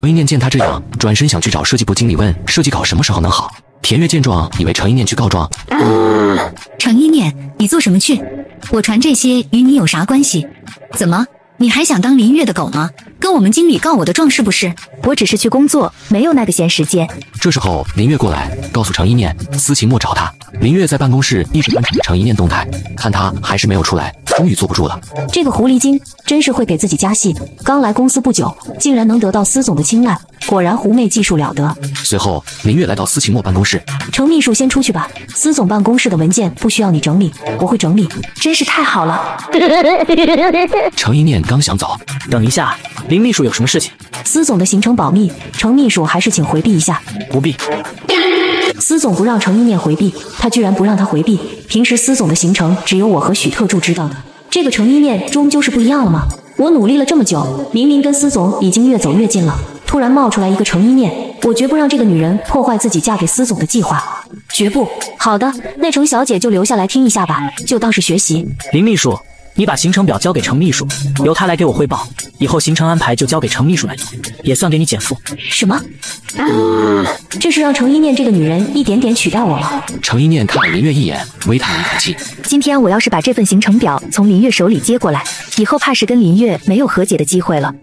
程一念见他这样，转身想去找设计部经理问设计稿什么时候能好。田月见状，以为程一念去告状，程一念，你做什么去？我传这些与你有啥关系？怎么，你还想当林月的狗吗？跟我们经理告我的状是不是？我只是去工作，没有那个闲时间。这时候林月过来，告诉程一念，司晴墨找他。林月在办公室一直观察着程一念动态，看他还是没有出来，终于坐不住了。这个狐狸精真是会给自己加戏，刚来公司不久，竟然能得到司总的青睐，果然狐媚技术了得。随后，林月来到司晴墨办公室，程秘书先出去吧，司总办公室的文件不需要你整理，我会整理。真是太好了。程一念刚想走，等一下，林秘书有什么事情？司总的行程保密，程秘书还是请回避一下。不必。司总不让程一念回避，他居然不让他回避。平时司总的行程只有我和许特助知道的，这个程一念终究是不一样了吗？我努力了这么久，明明跟司总已经越走越近了，突然冒出来一个程一念，我绝不让这个女人破坏自己嫁给司总的计划，绝不。好的，那程小姐就留下来听一下吧，就当是学习。林秘书。你把行程表交给程秘书，由他来给我汇报。以后行程安排就交给程秘书来做，也算给你减负。什么？这是让程一念这个女人一点点取代我了。程一念看了林月一眼，微叹了一口气。今天我要是把这份行程表从林月手里接过来，以后怕是跟林月没有和解的机会了。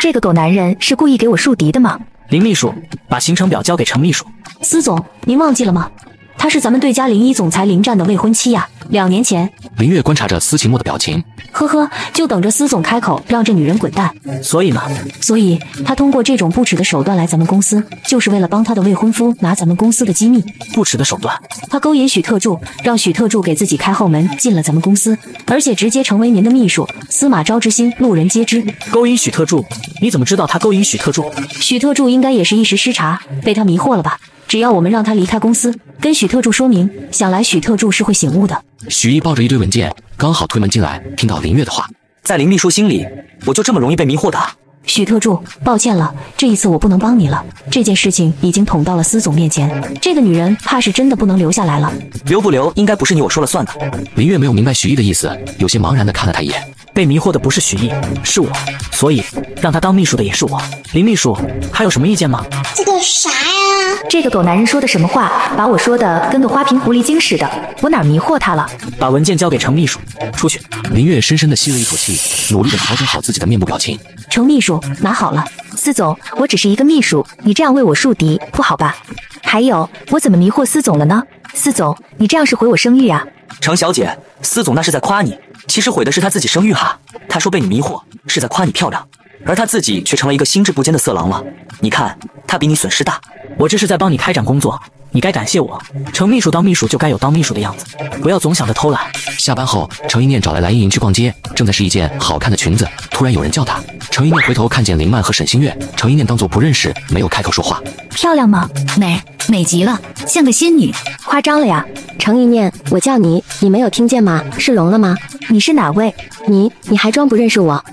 这个狗男人是故意给我树敌的吗？林秘书，把行程表交给程秘书。司总，您忘记了吗？她是咱们对家林一总裁林战的未婚妻呀。两年前，林月观察着司琴墨的表情，呵呵，就等着司总开口让这女人滚蛋。所以呢？所以她通过这种不耻的手段来咱们公司，就是为了帮她的未婚夫拿咱们公司的机密。不耻的手段？她勾引许特助，让许特助给自己开后门进了咱们公司，而且直接成为您的秘书。司马昭之心，路人皆知。勾引许特助？你怎么知道她勾引许特助？许特助应该也是一时失察，被他迷惑了吧？只要我们让他离开公司，跟许特助说明，想来许特助是会醒悟的。许毅抱着一堆文件，刚好推门进来，听到林月的话，在林秘书心里，我就这么容易被迷惑的？许特助，抱歉了，这一次我不能帮你了。这件事情已经捅到了司总面前，这个女人怕是真的不能留下来了。留不留，应该不是你我说了算的。林月没有明白许毅的意思，有些茫然的看了他一眼。被迷惑的不是许毅，是我，所以让他当秘书的也是我。林秘书，还有什么意见吗？这个啥呀？这个狗男人说的什么话？把我说的跟个花瓶狐狸精似的，我哪迷惑他了？把文件交给程秘书，出去。林月深深的吸了一口气，努力的调整好自己的面部表情。程秘书，拿好了。司总，我只是一个秘书，你这样为我树敌不好吧？还有，我怎么迷惑司总了呢？司总，你这样是毁我声誉啊！程小姐，司总那是在夸你。其实毁的是他自己声誉哈，他说被你迷惑是在夸你漂亮，而他自己却成了一个心智不坚的色狼了。你看他比你损失大，我这是在帮你开展工作，你该感谢我。程秘书当秘书就该有当秘书的样子，不要总想着偷懒。下班后，程一念找来蓝莹莹去逛街，正在试一件好看的裙子，突然有人叫她，程一念回头看见林曼和沈星月，程一念当做不认识，没有开口说话。漂亮吗？美，美极了，像个仙女。夸张了呀，程一念，我叫你，你没有听见吗？是聋了吗？你是哪位？你你还装不认识我？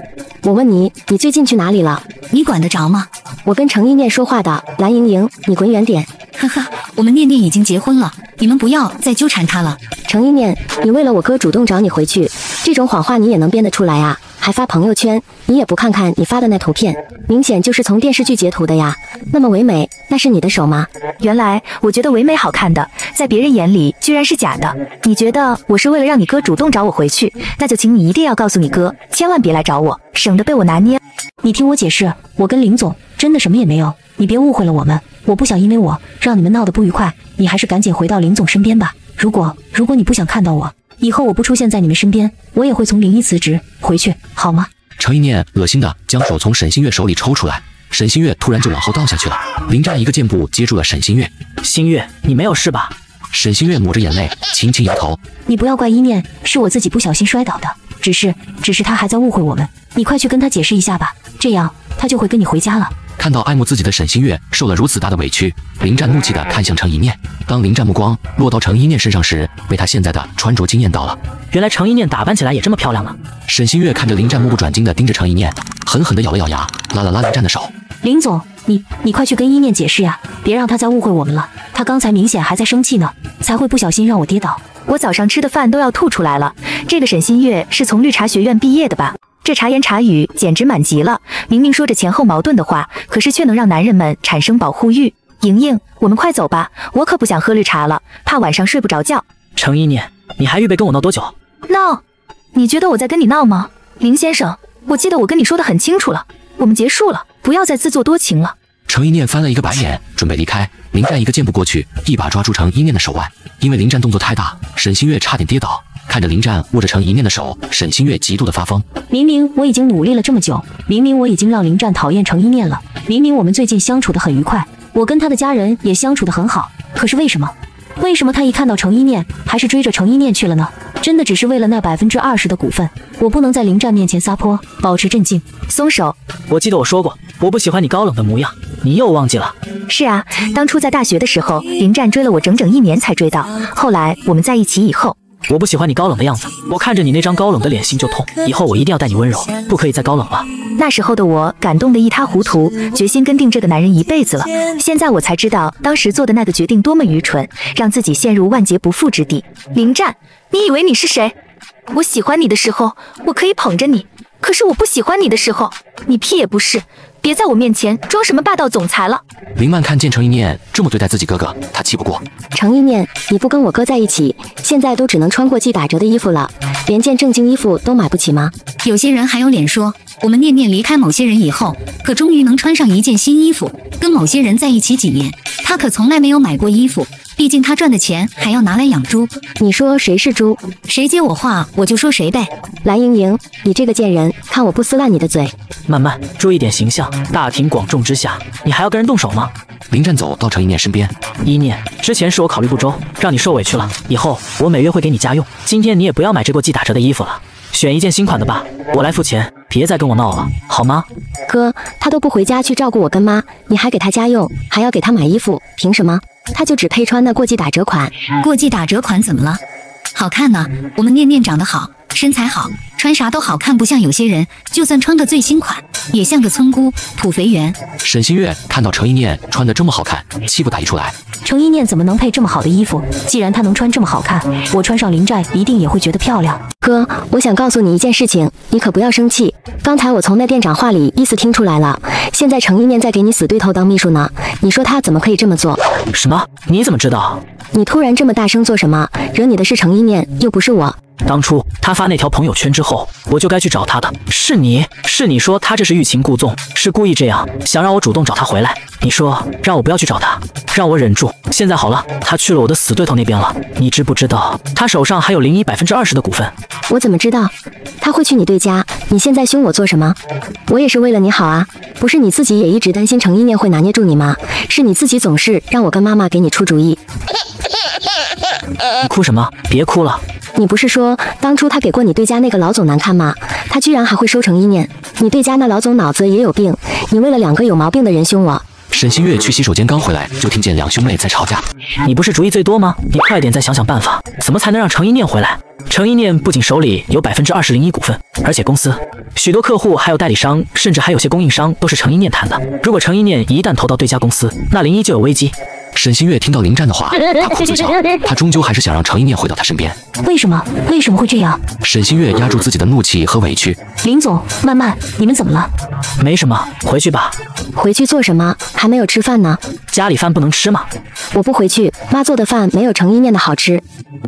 我问你，你最近去哪里了？你管得着吗？我跟程一念说话的，蓝莹莹，你滚远点！哈哈，我们念念已经结婚了，你们不要再纠缠他了。程一念，你为了我哥主动找你回去，这种谎话你也能编得出来啊？还发朋友圈，你也不看看你发的那图片，明显就是从电视剧截图的呀。那么唯美，那是你的手吗？原来我觉得唯美好看的，在别人眼里居然是假的。你觉得我是为了让你哥主动找我回去？那就请你一定要告诉你哥，千万别来找我，省得被我拿捏。你听我解释，我跟林总真的什么也没有，你别误会了我们。我不想因为我让你们闹得不愉快，你还是赶紧回到林总身边吧。如果如果你不想看到我。以后我不出现在你们身边，我也会从零一辞职回去，好吗？程一念恶心的将手从沈星月手里抽出来，沈星月突然就往后倒下去了。林战一个箭步接住了沈星月，星月，你没有事吧？沈星月抹着眼泪，轻轻摇头。你不要怪一念，是我自己不小心摔倒的，只是，只是他还在误会我们，你快去跟他解释一下吧，这样他就会跟你回家了。看到爱慕自己的沈星月受了如此大的委屈，林战怒气地看向程一念。当林战目光落到程一念身上时，被他现在的穿着惊艳到了。原来程一念打扮起来也这么漂亮呢。沈星月看着林战，目不转睛地盯着程一念，狠狠地咬了咬牙，拉了拉林战的手。林总，你你快去跟一念解释呀，别让他再误会我们了。他刚才明显还在生气呢，才会不小心让我跌倒。我早上吃的饭都要吐出来了。这个沈新月是从绿茶学院毕业的吧？这茶言茶语简直满级了！明明说着前后矛盾的话，可是却能让男人们产生保护欲。莹莹，我们快走吧，我可不想喝绿茶了，怕晚上睡不着觉。程一念，你还预备跟我闹多久？闹？你觉得我在跟你闹吗？林先生，我记得我跟你说的很清楚了，我们结束了，不要再自作多情了。程一念翻了一个白眼，准备离开。林战一个箭步过去，一把抓住程一念的手腕。因为林战动作太大，沈星月差点跌倒。看着林战握着程一念的手，沈清月极度的发疯。明明我已经努力了这么久，明明我已经让林战讨厌程一念了，明明我们最近相处的很愉快，我跟他的家人也相处的很好，可是为什么？为什么他一看到程一念，还是追着程一念去了呢？真的只是为了那百分之二十的股份？我不能在林战面前撒泼，保持镇静。松手！我记得我说过，我不喜欢你高冷的模样，你又忘记了？是啊，当初在大学的时候，林战追了我整整一年才追到，后来我们在一起以后。我不喜欢你高冷的样子，我看着你那张高冷的脸心就痛。以后我一定要待你温柔，不可以再高冷了。那时候的我感动得一塌糊涂，决心跟定这个男人一辈子了。现在我才知道，当时做的那个决定多么愚蠢，让自己陷入万劫不复之地。林战，你以为你是谁？我喜欢你的时候，我可以捧着你；可是我不喜欢你的时候，你屁也不是。别在我面前装什么霸道总裁了。林曼看见程一念这么对待自己哥哥，她气不过。程一念，你不跟我哥在一起，现在都只能穿过季打折的衣服了，连件正经衣服都买不起吗？有些人还有脸说，我们念念离开某些人以后，可终于能穿上一件新衣服。跟某些人在一起几年，他可从来没有买过衣服。毕竟他赚的钱还要拿来养猪，你说谁是猪？谁接我话我就说谁呗。蓝盈莹，你这个贱人，看我不撕烂你的嘴！慢慢注意点形象，大庭广众之下，你还要跟人动手吗？林战走到程一念身边，一念，之前是我考虑不周，让你受委屈了。以后我每月会给你家用，今天你也不要买这过季打折的衣服了，选一件新款的吧，我来付钱，别再跟我闹了，好吗？哥，他都不回家去照顾我跟妈，你还给他家用，还要给他买衣服，凭什么？他就只配穿那过季打折款，过季打折款怎么了？好看呢。我们念念长得好，身材好，穿啥都好看，不像有些人，就算穿个最新款，也像个村姑、土肥圆。沈新月看到程一念穿的这么好看，气不打一处来。程一念怎么能配这么好的衣服？既然他能穿这么好看，我穿上林寨一定也会觉得漂亮。哥，我想告诉你一件事情，你可不要生气。刚才我从那店长话里意思听出来了，现在程一念在给你死对头当秘书呢。你说他怎么可以这么做？什么？你怎么知道？你突然这么大声做什么？惹你的是程一念，又不是我。当初他发那条朋友圈之后，后我就该去找他的。是你是你说他这是欲擒故纵，是故意这样，想让我主动找他回来。你说让我不要去找他，让我忍住。现在好了，他去了我的死对头那边了。你知不知道他手上还有零一百分之二十的股份？我怎么知道他会去你对家？你现在凶我做什么？我也是为了你好啊，不是你自己也一直担心程一念会拿捏住你吗？是你自己总是让我跟妈妈给你出主意。你哭什么？别哭了。你不是说当初他给过你对家那个老总难看吗？他居然还会收成一念，你对家那老总脑子也有病。你为了两个有毛病的人凶我。沈新月去洗手间刚回来，就听见两兄妹在吵架。你不是主意最多吗？你快点再想想办法，怎么才能让程一念回来？程一念不仅手里有百分之二十零一股份，而且公司许多客户还有代理商，甚至还有些供应商都是程一念谈的。如果程一念一旦投到对家公司，那林一就有危机。沈星月听到林战的话，他苦自笑，他终究还是想让程一念回到他身边。为什么？为什么会这样？沈星月压住自己的怒气和委屈。林总，曼曼，你们怎么了？没什么，回去吧。回去做什么？还没有吃饭呢。家里饭不能吃吗？我不回去，妈做的饭没有程一念的好吃。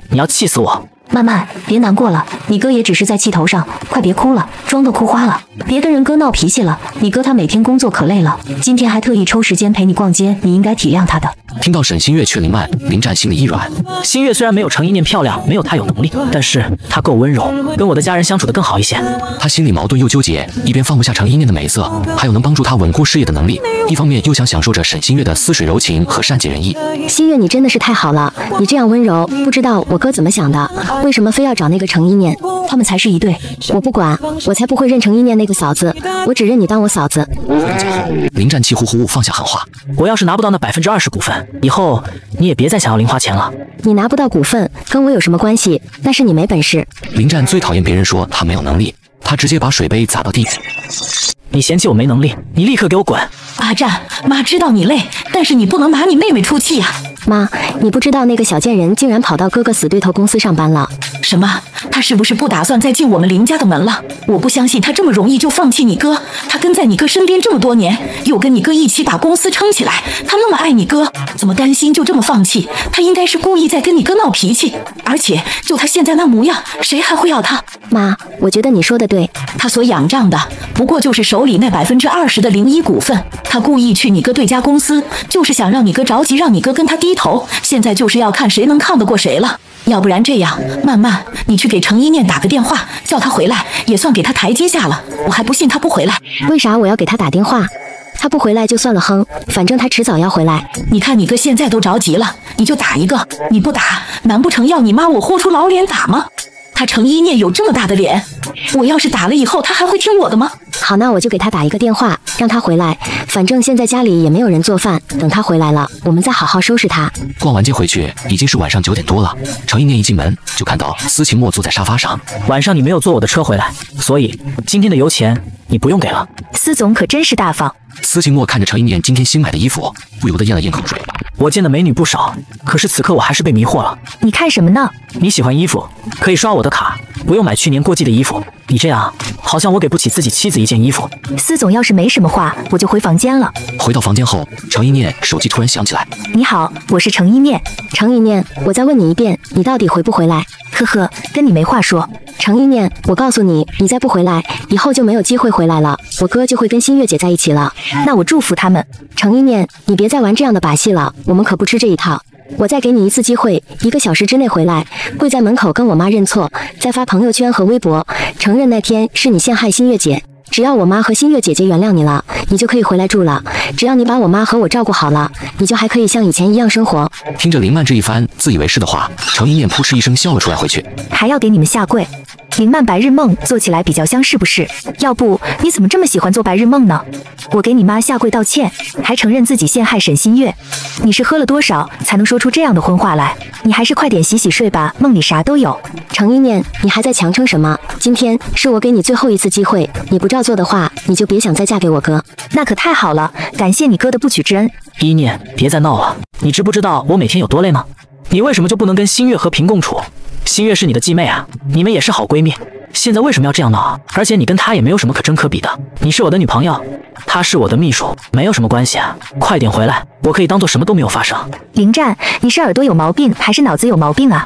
你要气死我！慢慢，别难过了，你哥也只是在气头上，快别哭了，妆都哭花了，别跟人哥闹脾气了。你哥他每天工作可累了，今天还特意抽时间陪你逛街，你应该体谅他的。听到沈星月劝林曼，林战心里一软。新月虽然没有程一念漂亮，没有她有能力，但是她够温柔，跟我的家人相处的更好一些。他心里矛盾又纠结，一边放不下程一念的美色，还有能帮助他稳固事业的能力，一方面又想享受着沈星月的似水柔情和善解人意。星月，你真的是太好了，你这样温柔，不知道我哥怎么想的，为什么非要找那个程一念？他们才是一对。我不管，我才不会认程一念那个嫂子，我只认你当我嫂子。林战气呼呼放下狠话，我要是拿不到那百分之二十股份。以后你也别再想要零花钱了。你拿不到股份跟我有什么关系？那是你没本事。林战最讨厌别人说他没有能力，他直接把水杯砸到地。你嫌弃我没能力，你立刻给我滚！阿战，妈知道你累，但是你不能拿你妹妹出气呀。妈，你不知道那个小贱人竟然跑到哥哥死对头公司上班了。什么？他是不是不打算再进我们林家的门了？我不相信他这么容易就放弃你哥。他跟在你哥身边这么多年，又跟你哥一起把公司撑起来，他那么爱你哥，怎么甘心就这么放弃？他应该是故意在跟你哥闹脾气。而且就他现在那模样，谁还会要他？妈，我觉得你说的对。他所仰仗的不过就是手里那百分之二十的零一股份。他故意去你哥对家公司，就是想让你哥着急，让你哥跟他低头。现在就是要看谁能抗得过谁了。要不然这样，曼曼，你去给程一念打个电话，叫他回来，也算给他台阶下了。我还不信他不回来。为啥我要给他打电话？他不回来就算了，哼，反正他迟早要回来。你看你哥现在都着急了，你就打一个。你不打，难不成要你妈我豁出老脸打吗？他程一念有这么大的脸，我要是打了以后，他还会听我的吗？好，那我就给他打一个电话，让他回来。反正现在家里也没有人做饭，等他回来了，我们再好好收拾他。逛完街回去已经是晚上九点多了。程一念一进门就看到司琴墨坐在沙发上。晚上你没有坐我的车回来，所以今天的油钱你不用给了。司总可真是大方。司琴墨看着程一念今天新买的衣服，不由得咽了咽口水。我见的美女不少，可是此刻我还是被迷惑了。你看什么呢？你喜欢衣服，可以刷我的卡，不用买去年过季的衣服。你这样好像我给不起自己妻子一件衣服。司总要是没什么话，我就回房间了。回到房间后，程一念手机突然响起来。你好，我是程一念。程一念，我再问你一遍，你到底回不回来？呵呵，跟你没话说。程一念，我告诉你，你再不回来，以后就没有机会回来了。我哥就会跟新月姐在一起了。那我祝福他们。程一念，你别再玩这样的把戏了，我们可不吃这一套。我再给你一次机会，一个小时之内回来，跪在门口跟我妈认错，再发朋友圈和微博，承认那天是你陷害新月姐。只要我妈和新月姐姐原谅你了，你就可以回来住了。只要你把我妈和我照顾好了，你就还可以像以前一样生活。听着林曼这一番自以为是的话，程一念扑哧一声笑了出来。回去还要给你们下跪。林曼白日梦做起来比较香，是不是？要不你怎么这么喜欢做白日梦呢？我给你妈下跪道歉，还承认自己陷害沈新月。你是喝了多少才能说出这样的荤话来？你还是快点洗洗睡吧，梦里啥都有。程一念，你还在强撑什么？今天是我给你最后一次机会，你不照做的话，你就别想再嫁给我哥。那可太好了，感谢你哥的不娶之恩。一念，别再闹了，你知不知道我每天有多累吗？你为什么就不能跟新月和平共处？新月是你的继妹啊，你们也是好闺蜜，现在为什么要这样闹？而且你跟她也没有什么可争可比的，你是我的女朋友，她是我的秘书，没有什么关系啊。快点回来，我可以当做什么都没有发生。林战，你是耳朵有毛病还是脑子有毛病啊？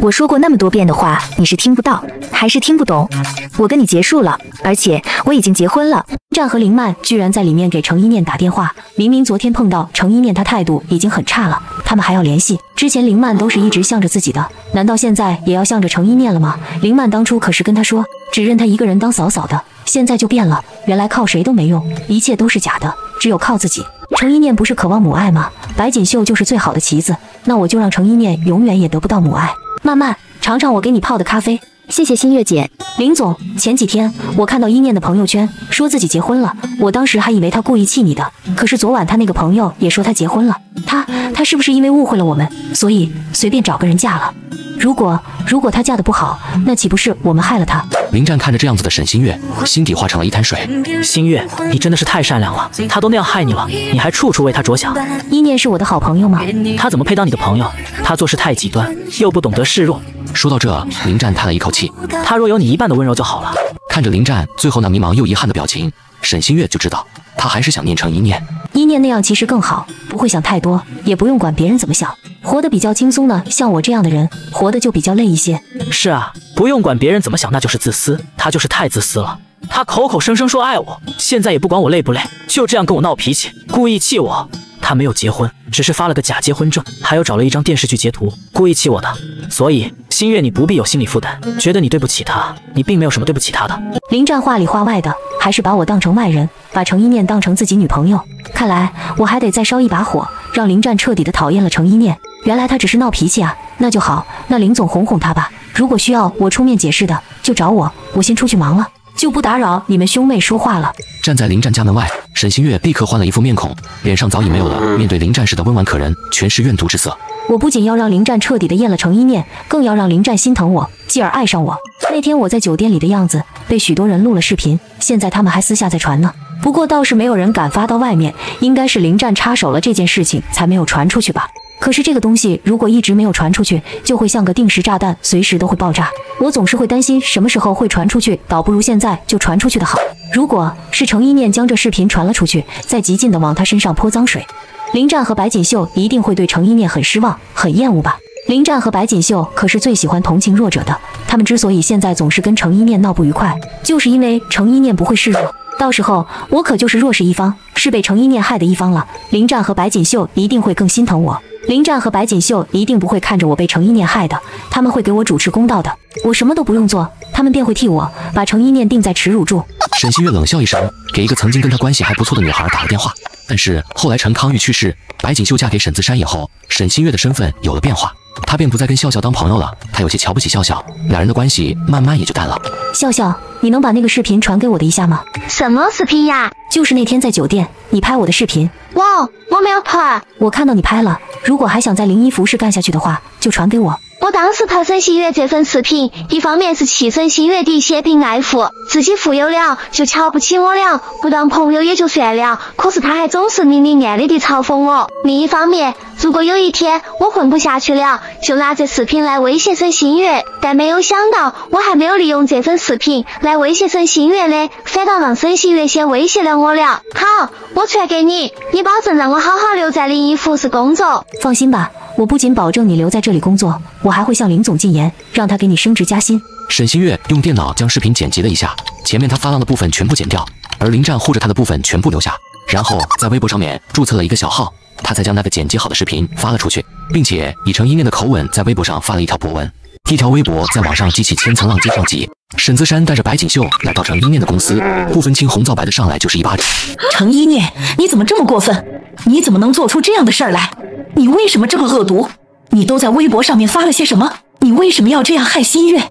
我说过那么多遍的话，你是听不到还是听不懂？我跟你结束了，而且我已经结婚了。战和林曼居然在里面给程一念打电话，明明昨天碰到程一念，他态度已经很差了，他们还要联系。之前林曼都是一直向着自己的，难道现在也要向着程一念了吗？林曼当初可是跟他说，只认他一个人当嫂嫂的，现在就变了，原来靠谁都没用，一切都是假的，只有靠自己。程一念不是渴望母爱吗？白锦绣就是最好的棋子，那我就让程一念永远也得不到母爱。慢慢尝尝我给你泡的咖啡。谢谢新月姐，林总，前几天我看到一念的朋友圈，说自己结婚了，我当时还以为他故意气你的，可是昨晚他那个朋友也说他结婚了，他他是不是因为误会了我们，所以随便找个人嫁了？如果如果他嫁的不好，那岂不是我们害了他？林湛看着这样子的沈新月，心底化成了一滩水。新月，你真的是太善良了，他都那样害你了，你还处处为他着想。一念是我的好朋友吗？他怎么配当你的朋友？他做事太极端，又不懂得示弱。说到这，林湛叹了一口气。他若有你一半的温柔就好了。看着林战最后那迷茫又遗憾的表情，沈星月就知道他还是想念成一念。一念那样其实更好，不会想太多，也不用管别人怎么想，活得比较轻松呢。像我这样的人，活得就比较累一些。是啊，不用管别人怎么想，那就是自私。他就是太自私了。他口口声声说爱我，现在也不管我累不累，就这样跟我闹脾气，故意气我。他没有结婚，只是发了个假结婚证，还有找了一张电视剧截图，故意气我的。所以新月，你不必有心理负担，觉得你对不起他，你并没有什么对不起他的。林战话里话外的，还是把我当成外人，把程一念当成自己女朋友。看来我还得再烧一把火，让林战彻底的讨厌了程一念。原来他只是闹脾气啊，那就好，那林总哄哄他吧。如果需要我出面解释的，就找我，我先出去忙了。就不打扰你们兄妹说话了。站在林战家门外，沈星月立刻换了一副面孔，脸上早已没有了面对林战时的温婉可人，全是怨毒之色。我不仅要让林战彻底的厌了程一念，更要让林战心疼我，继而爱上我。那天我在酒店里的样子被许多人录了视频，现在他们还私下在传呢。不过倒是没有人敢发到外面，应该是林战插手了这件事情才没有传出去吧。可是这个东西如果一直没有传出去，就会像个定时炸弹，随时都会爆炸。我总是会担心什么时候会传出去，倒不如现在就传出去的好。如果是程一念将这视频传了出去，再极尽的往他身上泼脏水，林战和白锦绣一定会对程一念很失望、很厌恶吧？林战和白锦绣可是最喜欢同情弱者的，他们之所以现在总是跟程一念闹不愉快，就是因为程一念不会示弱。到时候我可就是弱势一方，是被程一念害的一方了。林湛和白锦绣一定会更心疼我。林湛和白锦绣一定不会看着我被程一念害的，他们会给我主持公道的。我什么都不用做，他们便会替我把程一念定在耻辱柱。沈新月冷笑一声，给一个曾经跟他关系还不错的女孩打了电话。但是后来陈康玉去世，白锦绣嫁给沈自山以后，沈新月的身份有了变化，她便不再跟笑笑当朋友了。她有些瞧不起笑笑，两人的关系慢慢也就淡了。笑笑，你能把那个视频传给我的一下吗？什么视频呀？就是那天在酒店你拍我的视频。哇，我没有拍。我看到你拍了。如果还想在零一服饰干下去的话，就传给我。我当时拍沈新月这份视频，一方面是气沈新月的嫌贫爱富，自己富有了就瞧不起我了，不当朋友也就算了。可是他还总是明里暗里的嘲讽我。另一方面，如果有一天我混不下去了，就拿这视频来威胁沈新月。但没有想到，我还没有利用这份视频来威胁沈新月的，反倒让沈新月先威胁了我了。好，我传给你，你保证让我好好留在零一服饰工作。放心吧。我不仅保证你留在这里工作，我还会向林总进言，让他给你升职加薪。沈新月用电脑将视频剪辑了一下，前面他发浪的部分全部剪掉，而林战护着他的部分全部留下，然后在微博上面注册了一个小号，他才将那个剪辑好的视频发了出去，并且以程一念的口吻在微博上发了一条博文。一条微博在网上激起千层浪，接上集。沈子山带着白锦绣来到程一念的公司，不分青红皂白的上来就是一巴掌。程一念，你怎么这么过分？你怎么能做出这样的事儿来？你为什么这么恶毒？你都在微博上面发了些什么？你为什么要这样害心月？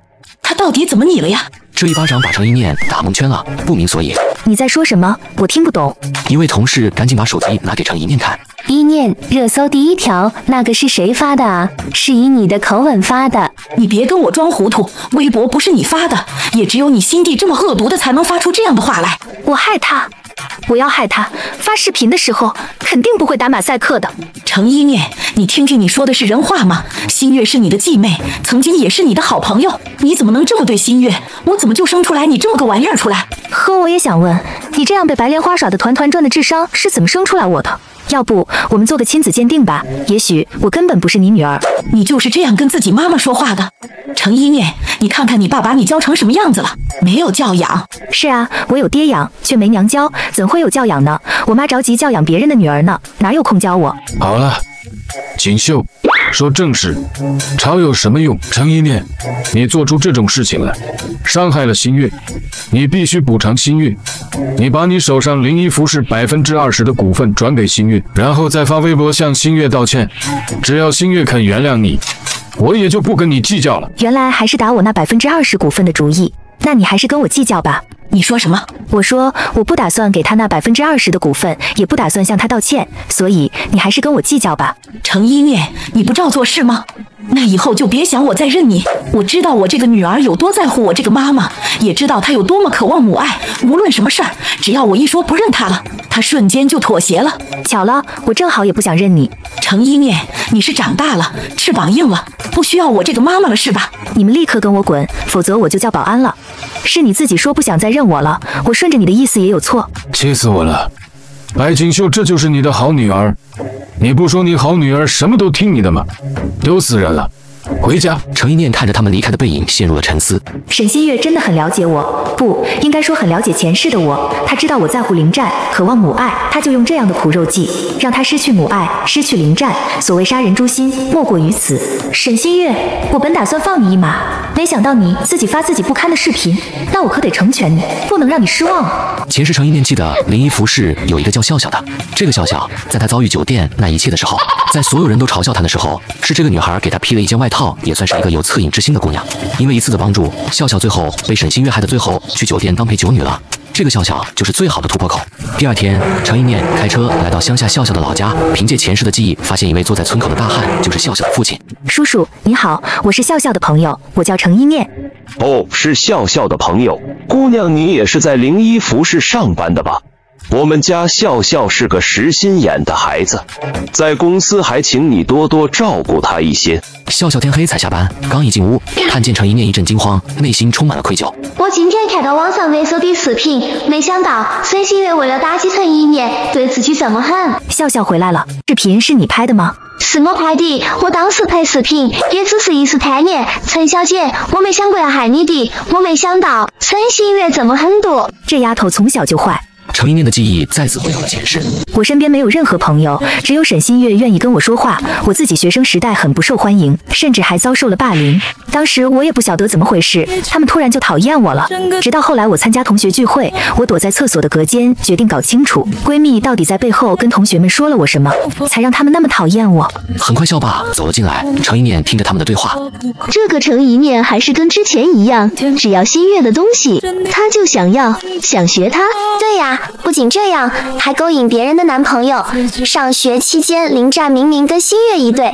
他到底怎么你了呀？这一巴掌把程一念打蒙圈了，不明所以。你在说什么？我听不懂。一位同事赶紧把手机拿给程一念看。一念，热搜第一条，那个是谁发的啊？是以你的口吻发的。你别跟我装糊涂，微博不是你发的，也只有你心地这么恶毒的才能发出这样的话来。我害他。我要害他发视频的时候，肯定不会打马赛克的。程一念，你听听你说的是人话吗？新月是你的继妹，曾经也是你的好朋友，你怎么能这么对新月？我怎么就生出来你这么个玩意儿出来？呵，我也想问，你这样被白莲花耍的团团转的智商是怎么生出来我的？要不我们做个亲子鉴定吧？也许我根本不是你女儿，你就是这样跟自己妈妈说话的。程一念，你看看你爸把你教成什么样子了？没有教养。是啊，我有爹养，却没娘教，怎会有教养呢？我妈着急教养别人的女儿呢，哪有空教我？好了，锦绣。说正事，吵有什么用？程一念，你做出这种事情来，伤害了新月，你必须补偿新月。你把你手上零一服饰百分之二十的股份转给新月，然后再发微博向新月道歉。只要新月肯原谅你，我也就不跟你计较了。原来还是打我那百分之二十股份的主意，那你还是跟我计较吧。你说什么？我说我不打算给他那百分之二十的股份，也不打算向他道歉，所以你还是跟我计较吧。程一念，你不照做事吗？那以后就别想我再认你。我知道我这个女儿有多在乎我这个妈妈，也知道她有多么渴望母爱。无论什么事儿，只要我一说不认她了，她瞬间就妥协了。巧了，我正好也不想认你。程一念，你是长大了，翅膀硬了，不需要我这个妈妈了是吧？你们立刻跟我滚，否则我就叫保安了。是你自己说不想再认认我了，我顺着你的意思也有错。气死我了，白锦绣，这就是你的好女儿？你不说你好女儿什么都听你的吗？丢死人了！回家。程一念看着他们离开的背影，陷入了沉思。沈新月真的很了解我，不应该说很了解前世的我。他知道我在乎林战，渴望母爱，他就用这样的苦肉计，让他失去母爱，失去林战。所谓杀人诛心，莫过于此。沈新月，我本打算放你一马，没想到你自己发自己不堪的视频，那我可得成全你，不能让你失望。前世程一念记得林一服饰有一个叫笑笑的，这个笑笑在他遭遇酒店那一切的时候，在所有人都嘲笑他的时候，是这个女孩给他披了一件外套。套也算是一个有恻隐之心的姑娘，因为一次的帮助，笑笑最后被沈星月害的最后去酒店当陪酒女了。这个笑笑就是最好的突破口。第二天，程一念开车来到乡下笑笑的老家，凭借前世的记忆，发现一位坐在村口的大汉就是笑笑的父亲。叔叔你好，我是笑笑的朋友，我叫程一念。哦，是笑笑的朋友，姑娘你也是在零一服饰上班的吧？我们家笑笑是个实心眼的孩子，在公司还请你多多照顾他一些。笑笑天黑才下班，刚一进屋，看见程一念一阵惊慌，内心充满了愧疚。我今天看到网上热搜的视频，没想到沈新月为了打击程一念，对自己这么狠。笑笑回来了，视频是你拍的吗？是我拍的，我当时拍视频也只是一时贪念。陈小姐，我没想过要害你的，我没想到沈新月这么狠毒。这丫头从小就坏。程一念的记忆再次回到了前世。我身边没有任何朋友，只有沈新月愿意跟我说话。我自己学生时代很不受欢迎，甚至还遭受了霸凌。当时我也不晓得怎么回事，他们突然就讨厌我了。直到后来我参加同学聚会，我躲在厕所的隔间，决定搞清楚闺蜜到底在背后跟同学们说了我什么，才让他们那么讨厌我。很快，校霸走了进来，程一念听着他们的对话。这个程一念还是跟之前一样，只要新月的东西，他就想要，想学他。对呀。不仅这样，还勾引别人的男朋友。上学期间，林湛明明跟新月一对，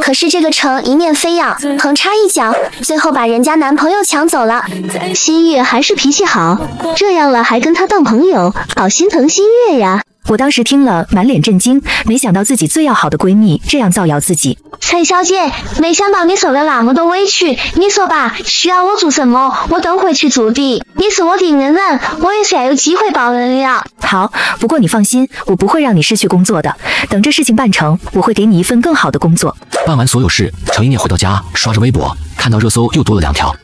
可是这个程一念飞扬，横插一脚，最后把人家男朋友抢走了。新月还是脾气好，这样了还跟他当朋友，好心疼新月呀。我当时听了，满脸震惊，没想到自己最要好的闺蜜这样造谣自己。陈小姐，没想到你受了那么多委屈，你说吧，需要我做什么，我都会去做的。你是我的恩人，我也算有机会报恩了。好，不过你放心，我不会让你失去工作的。等这事情办成，我会给你一份更好的工作。办完所有事，程一念回到家，刷着微博，看到热搜又多了两条。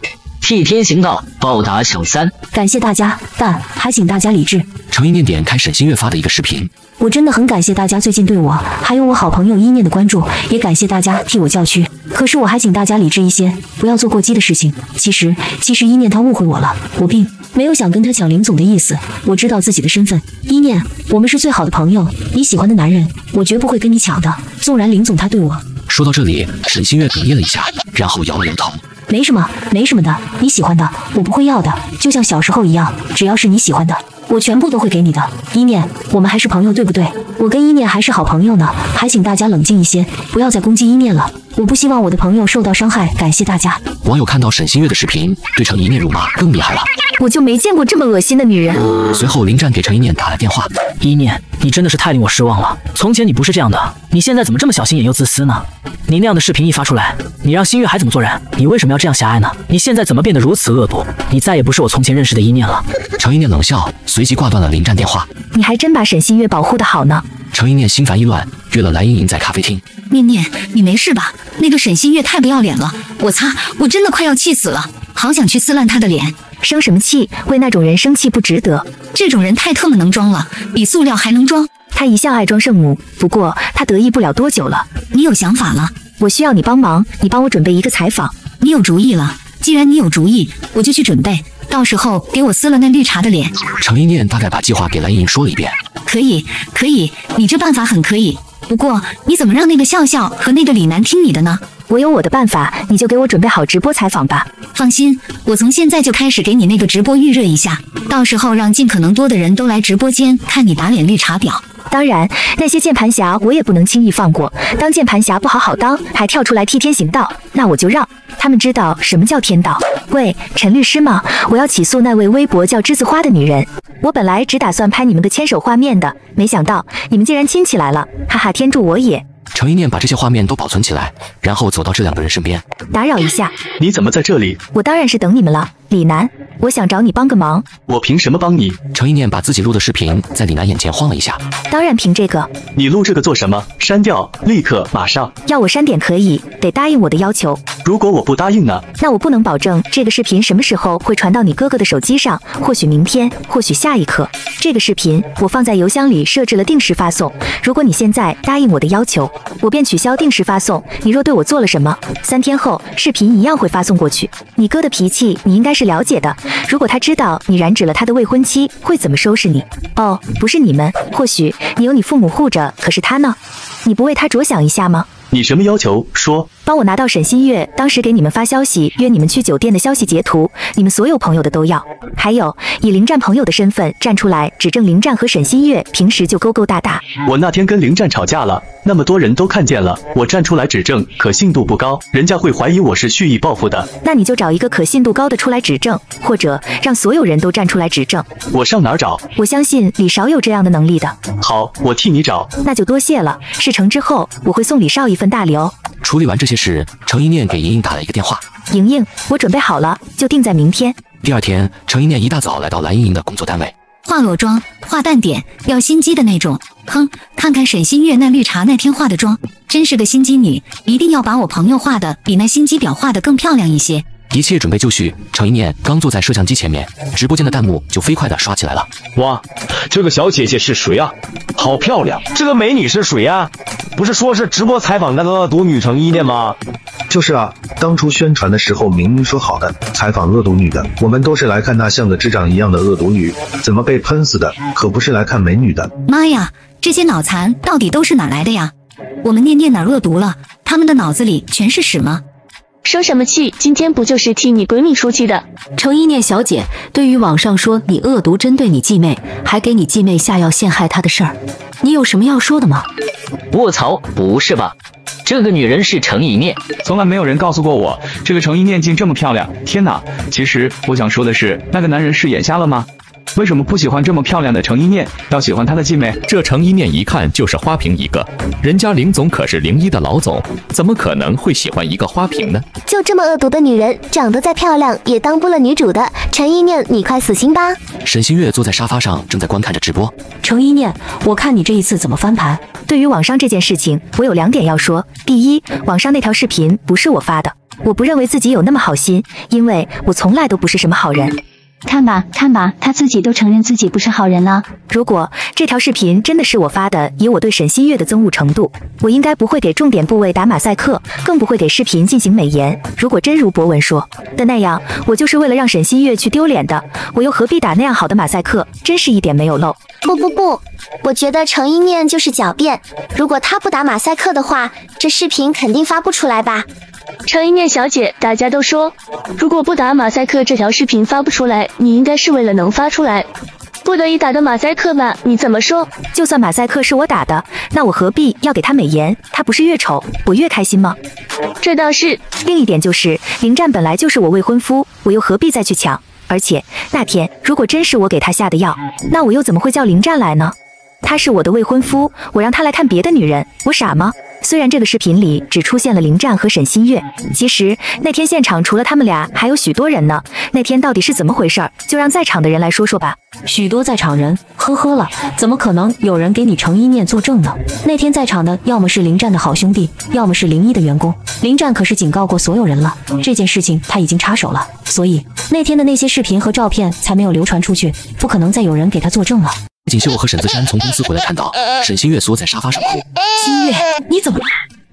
替天行道，报答小三。感谢大家，但还请大家理智。程一念点开沈星月发的一个视频，我真的很感谢大家最近对我还有我好朋友一念的关注，也感谢大家替我叫屈。可是我还请大家理智一些，不要做过激的事情。其实，其实一念他误会我了，我并没有想跟他抢林总的意思。我知道自己的身份，一念，我们是最好的朋友。你喜欢的男人，我绝不会跟你抢的。纵然林总他对我……说到这里，沈星月哽咽了一下，然后摇了摇头。没什么，没什么的。你喜欢的，我不会要的。就像小时候一样，只要是你喜欢的，我全部都会给你的。一念，我们还是朋友，对不对？我跟一念还是好朋友呢。还请大家冷静一些，不要再攻击一念了。我不希望我的朋友受到伤害。感谢大家。网友看到沈新月的视频，对程一念辱骂更厉害了。我就没见过这么恶心的女人。随后，林战给程一念打了电话。一念，你真的是太令我失望了。从前你不是这样的，你现在怎么这么小心眼又自私呢？你那样的视频一发出来，你让新月还怎么做人？你为什么要这样狭隘呢？你现在怎么变得如此恶毒？你再也不是我从前认识的一念了。程一念冷笑，随即挂断了林战电话。你还真把沈新月保护的好呢。程一念心烦意乱，约了蓝莹莹在咖啡厅。念念，你没事吧？那个沈新月太不要脸了，我擦，我真的快要气死了，好想去撕烂她的脸。生什么气？为那种人生气不值得。这种人太特么能装了，比塑料还能装。他一向爱装圣母，不过他得意不了多久了。你有想法了？我需要你帮忙，你帮我准备一个采访。你有主意了？既然你有主意，我就去准备。到时候给我撕了那绿茶的脸。程一念大概把计划给蓝莹莹说了一遍。可以，可以，你这办法很可以。不过你怎么让那个笑笑和那个李楠听你的呢？我有我的办法，你就给我准备好直播采访吧。放心，我从现在就开始给你那个直播预热一下，到时候让尽可能多的人都来直播间看你打脸绿茶婊。当然，那些键盘侠我也不能轻易放过。当键盘侠不好好当，还跳出来替天行道，那我就让他们知道什么叫天道。喂，陈律师吗？我要起诉那位微博叫栀子花的女人。我本来只打算拍你们个牵手画面的，没想到你们竟然亲起来了，哈哈！天助我也。程一念把这些画面都保存起来，然后走到这两个人身边，打扰一下。你怎么在这里？我当然是等你们了，李楠，我想找你帮个忙。我凭什么帮你？程一念把自己录的视频在李楠眼前晃了一下。当然凭这个。你录这个做什么？删掉，立刻，马上。要我删点可以，得答应我的要求。如果我不答应呢？那我不能保证这个视频什么时候会传到你哥哥的手机上，或许明天，或许下一刻。这个视频我放在邮箱里设置了定时发送。如果你现在答应我的要求，我便取消定时发送。你若对我做了什么，三天后视频一样会发送过去。你哥的脾气你应该是了解的。如果他知道你染指了他的未婚妻，会怎么收拾你？哦，不是你们，或许你有你父母护着，可是他呢？你不为他着想一下吗？你什么要求？说。帮我拿到沈新月当时给你们发消息约你们去酒店的消息截图，你们所有朋友的都要。还有以林战朋友的身份站出来指证林战和沈新月平时就勾勾搭搭。我那天跟林战吵架了，那么多人都看见了，我站出来指证，可信度不高，人家会怀疑我是蓄意报复的。那你就找一个可信度高的出来指证，或者让所有人都站出来指证。我上哪儿找？我相信李少有这样的能力的。好，我替你找。那就多谢了。事成之后，我会送李少一份大礼哦。处理完这些事，程一念给莹莹打了一个电话。莹莹，我准备好了，就定在明天。第二天，程一念一大早来到蓝莹莹的工作单位。化裸妆，化淡点，要心机的那种。哼，看看沈新月那绿茶那天化的妆，真是个心机女。一定要把我朋友画的比那心机婊画的更漂亮一些。一切准备就绪，程一念刚坐在摄像机前面，直播间的弹幕就飞快的刷起来了。哇，这个小姐姐是谁啊？好漂亮！这个美女是谁啊？不是说是直播采访那个恶毒女程一念吗？就是啊，当初宣传的时候明明说好的采访恶毒女的，我们都是来看那像个智障一样的恶毒女，怎么被喷死的？可不是来看美女的。妈呀，这些脑残到底都是哪来的呀？我们念念哪恶毒了？他们的脑子里全是屎吗？生什么气？今天不就是替你闺蜜出气的？程一念小姐，对于网上说你恶毒针对你继妹，还给你继妹下药陷害她的事儿，你有什么要说的吗？卧槽，不是吧？这个女人是程一念，从来没有人告诉过我，这个程一念竟这么漂亮。天哪！其实我想说的是，那个男人是眼瞎了吗？为什么不喜欢这么漂亮的程一念，要喜欢她的继妹？这程一念一看就是花瓶一个，人家林总可是零一的老总，怎么可能会喜欢一个花瓶呢？就这么恶毒的女人，长得再漂亮也当不了女主的。程一念，你快死心吧！沈星月坐在沙发上，正在观看着直播。程一念，我看你这一次怎么翻盘？对于网上这件事情，我有两点要说。第一，网上那条视频不是我发的，我不认为自己有那么好心，因为我从来都不是什么好人。看吧，看吧，他自己都承认自己不是好人了。如果这条视频真的是我发的，以我对沈新月的憎恶程度，我应该不会给重点部位打马赛克，更不会给视频进行美颜。如果真如博文说的那样，我就是为了让沈新月去丢脸的，我又何必打那样好的马赛克？真是一点没有漏。不不不，我觉得程一念就是狡辩。如果他不打马赛克的话，这视频肯定发不出来吧？程一念小姐，大家都说，如果不打马赛克，这条视频发不出来。你应该是为了能发出来，不得已打的马赛克吧？你怎么说？就算马赛克是我打的，那我何必要给他美颜？他不是越丑我越开心吗？这倒是。另一点就是，林战本来就是我未婚夫，我又何必再去抢？而且那天如果真是我给他下的药，那我又怎么会叫林战来呢？他是我的未婚夫，我让他来看别的女人，我傻吗？虽然这个视频里只出现了林战和沈新月，其实那天现场除了他们俩，还有许多人呢。那天到底是怎么回事儿？就让在场的人来说说吧。许多在场人，呵呵了，怎么可能有人给你程一念作证呢？那天在场的要么是林战的好兄弟，要么是林一的员工。林战可是警告过所有人了，这件事情他已经插手了，所以那天的那些视频和照片才没有流传出去，不可能再有人给他作证了。锦绣和沈子珊从公司回来，看到沈新月缩在沙发上哭。新月，你怎么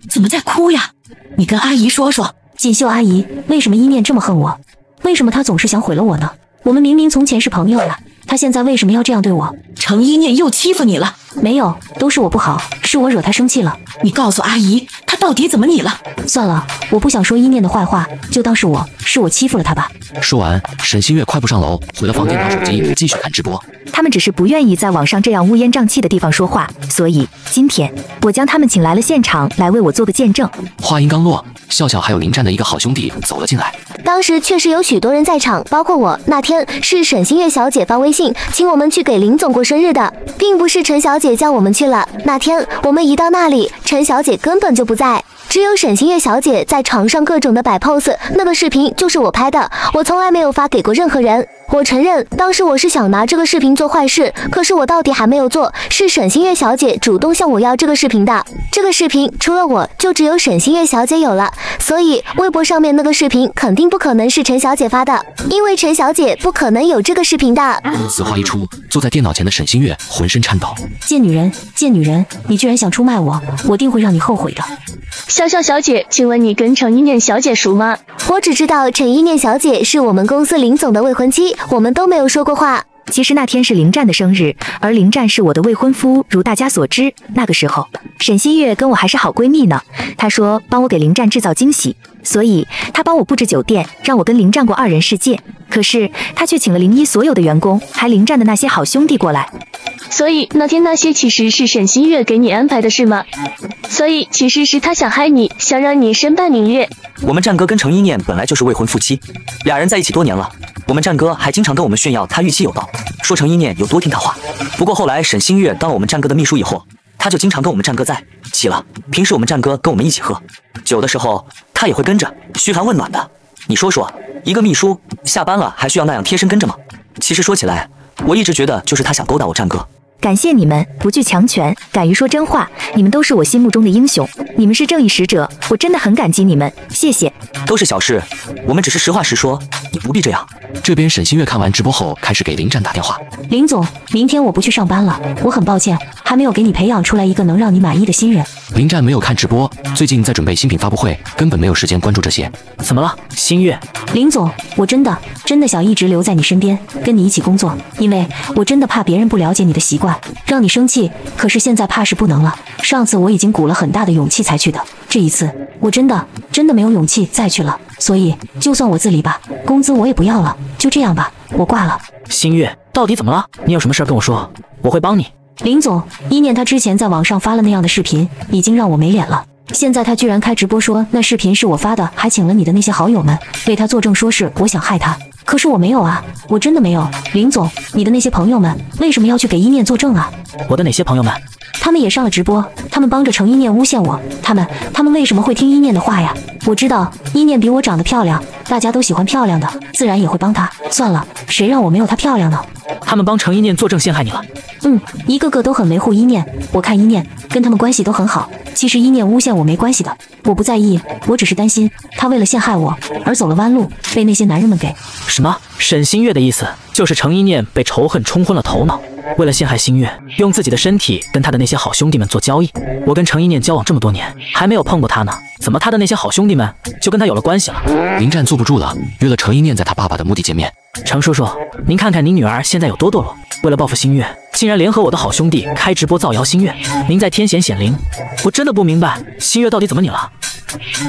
怎么在哭呀？你跟阿姨说说。锦绣阿姨，为什么一念这么恨我？为什么她总是想毁了我呢？我们明明从前是朋友呀，他现在为什么要这样对我？程一念又欺负你了？没有，都是我不好，是我惹他生气了。你告诉阿姨，他到底怎么你了？算了，我不想说一念的坏话，就当是我是我欺负了他吧。说完，沈星月快步上楼，回了房间拿手机继续看直播。他们只是不愿意在网上这样乌烟瘴气的地方说话，所以今天我将他们请来了现场，来为我做个见证。话音刚落，笑笑还有林战的一个好兄弟走了进来。当时确实有许多人在场，包括我。那天是沈星月小姐发微信请我们去给林总过生日的，并不是陈小姐叫我们去了。那天我们一到那里，陈小姐根本就不在。只有沈星月小姐在床上各种的摆 pose，那个视频就是我拍的，我从来没有发给过任何人。我承认，当时我是想拿这个视频做坏事，可是我到底还没有做，是沈星月小姐主动向我要这个视频的。这个视频除了我就只有沈星月小姐有了，所以微博上面那个视频肯定不可能是陈小姐发的，因为陈小姐不可能有这个视频的。此话一出，坐在电脑前的沈星月浑身颤抖。贱女人，贱女人，你居然想出卖我，我定会让你后悔的。笑笑小姐，请问你跟程一念小姐熟吗？我只知道陈一念小姐是我们公司林总的未婚妻，我们都没有说过话。其实那天是林战的生日，而林战是我的未婚夫。如大家所知，那个时候沈新月跟我还是好闺蜜呢。她说帮我给林战制造惊喜，所以他帮我布置酒店，让我跟林战过二人世界。可是他却请了林一所有的员工，还林战的那些好兄弟过来。所以那天那些其实是沈新月给你安排的是吗？所以其实是他想害你，想让你身败名裂。我们战哥跟程一念本来就是未婚夫妻，俩人在一起多年了。我们战哥还经常跟我们炫耀他御妻有道，说程一念有多听他话。不过后来沈新月当了我们战哥的秘书以后，他就经常跟我们战哥在一起了。平时我们战哥跟我们一起喝酒的时候，他也会跟着嘘寒问暖的。你说说，一个秘书下班了还需要那样贴身跟着吗？其实说起来，我一直觉得就是他想勾搭我战哥。感谢你们不惧强权，敢于说真话，你们都是我心目中的英雄，你们是正义使者，我真的很感激你们，谢谢。都是小事，我们只是实话实说，你不必这样。这边沈新月看完直播后，开始给林战打电话。林总，明天我不去上班了，我很抱歉，还没有给你培养出来一个能让你满意的新人。林战没有看直播，最近在准备新品发布会，根本没有时间关注这些。怎么了，新月？林总，我真的真的想一直留在你身边，跟你一起工作，因为我真的怕别人不了解你的习惯。让你生气，可是现在怕是不能了。上次我已经鼓了很大的勇气才去的，这一次我真的真的没有勇气再去了。所以就算我自离吧，工资我也不要了，就这样吧，我挂了。星月，到底怎么了？你有什么事跟我说，我会帮你。林总，一念他之前在网上发了那样的视频，已经让我没脸了。现在他居然开直播说那视频是我发的，还请了你的那些好友们为他作证，说是我想害他。可是我没有啊，我真的没有。林总，你的那些朋友们为什么要去给一念作证啊？我的哪些朋友们？他们也上了直播，他们帮着程一念诬陷我。他们，他们为什么会听一念的话呀？我知道一念比我长得漂亮，大家都喜欢漂亮的，自然也会帮她。算了，谁让我没有她漂亮呢？他们帮程一念作证陷害你了？嗯，一个个都很维护一念，我看一念跟他们关系都很好。其实一念诬陷我没关系的，我不在意，我只是担心他为了陷害我而走了弯路，被那些男人们给……什么？沈星月的意思就是程一念被仇恨冲昏了头脑，为了陷害星月，用自己的身体跟他的那些好兄弟们做交易。我跟程一念交往这么多年，还没有碰过他呢，怎么他的那些好兄弟们就跟他有了关系了？林战坐不住了，约了程一念在他爸爸的墓地见面。程叔叔，您看看您女儿现在有多堕落，为了报复星月，竟然联合我的好兄弟开直播造谣星月。您在天险显灵，我真的不明白星月到底怎么你了？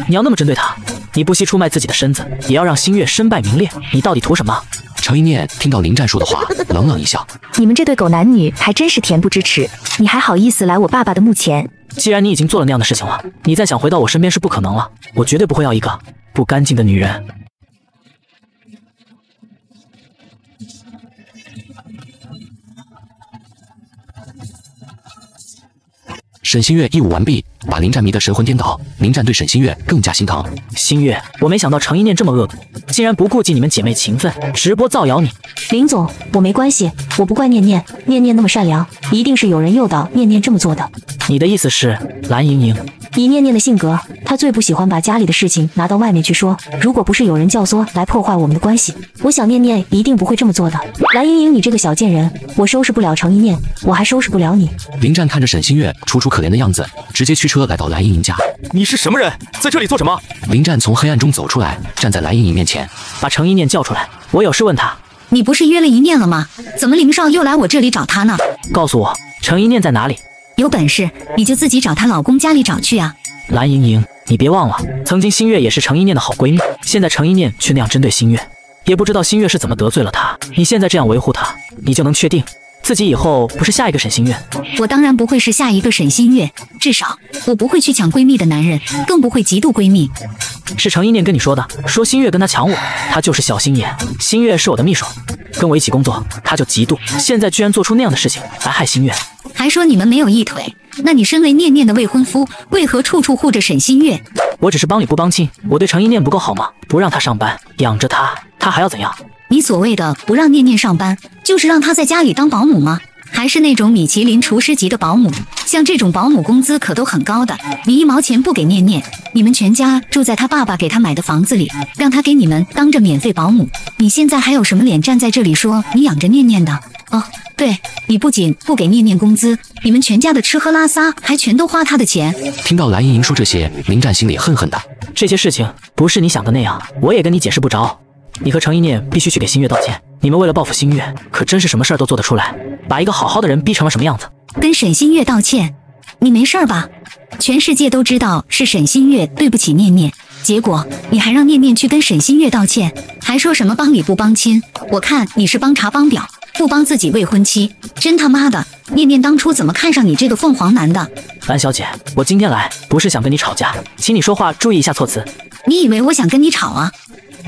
你要那么针对她，你不惜出卖自己的身子，也要让星月身败名裂，你到底图什么？程一念听到林战说的话，冷冷一笑：“你们这对狗男女还真是恬不知耻，你还好意思来我爸爸的墓前？既然你已经做了那样的事情了，你再想回到我身边是不可能了。我绝对不会要一个不干净的女人。”本新月义务完毕，把林战迷得神魂颠倒。林战对沈星月更加心疼。星月，我没想到程一念这么恶毒，竟然不顾及你们姐妹情分，直播造谣你。林总，我没关系，我不怪念念，念念那么善良，一定是有人诱导念念这么做的。你的意思是蓝莹莹？以念念的性格，她最不喜欢把家里的事情拿到外面去说。如果不是有人教唆来破坏我们的关系，我想念念一定不会这么做的。蓝莹莹，你这个小贱人，我收拾不了程一念，我还收拾不了你。林战看着沈星月楚楚可怜的样子，直接驱车来到蓝莹莹家。你是什么人，在这里做什么？林战从黑暗中走出来，站在蓝莹莹面前，把程一念叫出来，我有事问他。你不是约了一念了吗？怎么林少又来我这里找他呢？告诉我，程一念在哪里？有本事你就自己找她老公家里找去啊！蓝莹莹，你别忘了，曾经星月也是程一念的好闺蜜，现在程一念却那样针对星月，也不知道星月是怎么得罪了她。你现在这样维护她，你就能确定自己以后不是下一个沈星月？我当然不会是下一个沈星月，至少我不会去抢闺蜜的男人，更不会嫉妒闺蜜。是程一念跟你说的，说星月跟他抢我，他就是小心眼。星月是我的秘书，跟我一起工作，他就嫉妒，现在居然做出那样的事情来害星月。还说你们没有一腿，那你身为念念的未婚夫，为何处处护着沈星月？我只是帮理不帮亲，我对程一念不够好吗？不让她上班，养着她，她还要怎样？你所谓的不让念念上班，就是让她在家里当保姆吗？还是那种米其林厨师级的保姆？像这种保姆工资可都很高的，你一毛钱不给念念，你们全家住在他爸爸给他买的房子里，让他给你们当着免费保姆，你现在还有什么脸站在这里说你养着念念的？哦，对，你不仅不给念念工资，你们全家的吃喝拉撒还全都花他的钱。听到蓝莹莹说这些，林战心里恨恨的。这些事情不是你想的那样，我也跟你解释不着。你和程一念必须去给新月道歉。你们为了报复新月，可真是什么事儿都做得出来，把一个好好的人逼成了什么样子？跟沈新月道歉，你没事儿吧？全世界都知道是沈新月对不起念念，结果你还让念念去跟沈新月道歉，还说什么帮理不帮亲？我看你是帮查帮表，不帮自己未婚妻，真他妈的！念念当初怎么看上你这个凤凰男的？蓝小姐，我今天来不是想跟你吵架，请你说话注意一下措辞。你以为我想跟你吵啊？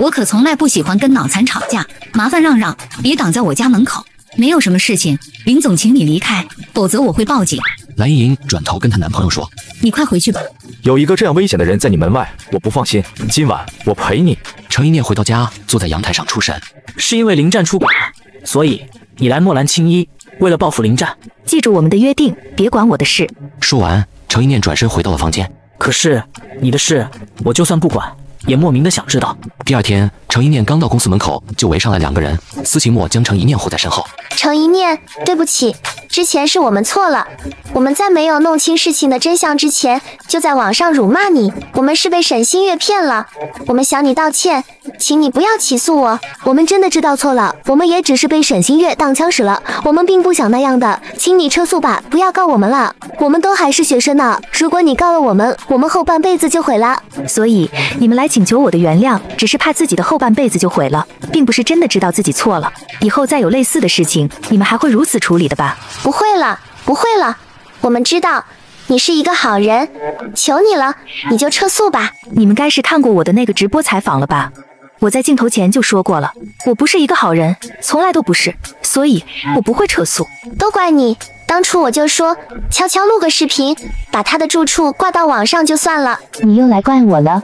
我可从来不喜欢跟脑残吵架，麻烦让让，别挡在我家门口。没有什么事情，林总，请你离开，否则我会报警。蓝莹莹转头跟她男朋友说：“你快回去吧。”有一个这样危险的人在你门外，我不放心。今晚我陪你。程一念回到家，坐在阳台上出神，是因为林战出轨了，所以你来墨兰青衣，为了报复林战。记住我们的约定，别管我的事。说完，程一念转身回到了房间。可是你的事，我就算不管。也莫名的想知道。第二天，程一念刚到公司门口，就围上来两个人。司琴墨将程一念护在身后。程一念，对不起，之前是我们错了。我们在没有弄清事情的真相之前，就在网上辱骂你。我们是被沈星月骗了，我们向你道歉，请你不要起诉我。我们真的知道错了，我们也只是被沈星月当枪使了，我们并不想那样的，请你撤诉吧，不要告我们了。我们都还是学生呢，如果你告了我们，我们后半辈子就毁了。所以你们来请求我的原谅，只是怕自己的后半辈子就毁了，并不是真的知道自己错了。以后再有类似的事情，你们还会如此处理的吧？不会了，不会了。我们知道你是一个好人，求你了，你就撤诉吧。你们该是看过我的那个直播采访了吧？我在镜头前就说过了，我不是一个好人，从来都不是，所以我不会撤诉。都怪你。当初我就说，悄悄录个视频，把他的住处挂到网上就算了。你又来怪我了。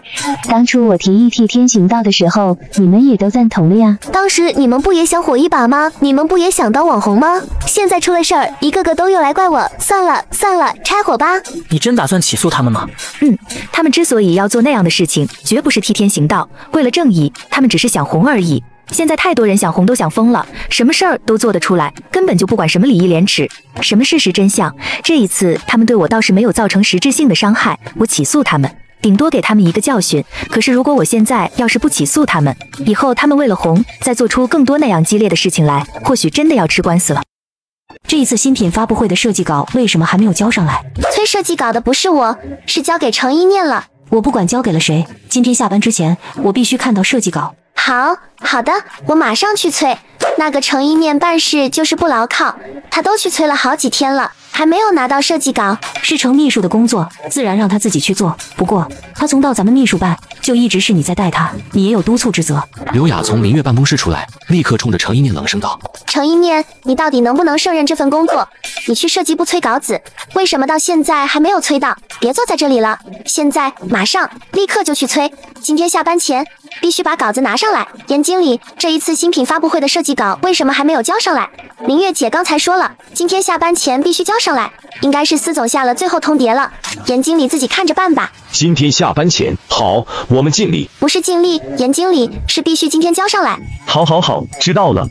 当初我提议替天行道的时候，你们也都赞同了呀。当时你们不也想火一把吗？你们不也想当网红吗？现在出了事儿，一个个都又来怪我。算了算了，拆伙吧。你真打算起诉他们吗？嗯，他们之所以要做那样的事情，绝不是替天行道，为了正义，他们只是想红而已。现在太多人想红都想疯了，什么事儿都做得出来，根本就不管什么礼义廉耻，什么事实真相。这一次他们对我倒是没有造成实质性的伤害，我起诉他们，顶多给他们一个教训。可是如果我现在要是不起诉他们，以后他们为了红再做出更多那样激烈的事情来，或许真的要吃官司了。这一次新品发布会的设计稿为什么还没有交上来？催设计稿的不是我，是交给程一念了。我不管交给了谁，今天下班之前我必须看到设计稿。好好的，我马上去催。那个程一念办事就是不牢靠，他都去催了好几天了，还没有拿到设计稿。是程秘书的工作，自然让他自己去做。不过他从到咱们秘书办，就一直是你在带他，你也有督促之责。刘雅从明月办公室出来，立刻冲着程一念冷声道：“程一念，你到底能不能胜任这份工作？你去设计部催稿子，为什么到现在还没有催到？别坐在这里了，现在马上立刻就去催。今天下班前。”必须把稿子拿上来，严经理，这一次新品发布会的设计稿为什么还没有交上来？明月姐刚才说了，今天下班前必须交上来，应该是司总下了最后通牒了，严经理自己看着办吧。今天下班前，好，我们尽力。不是尽力，严经理是必须今天交上来。好，好，好，知道了。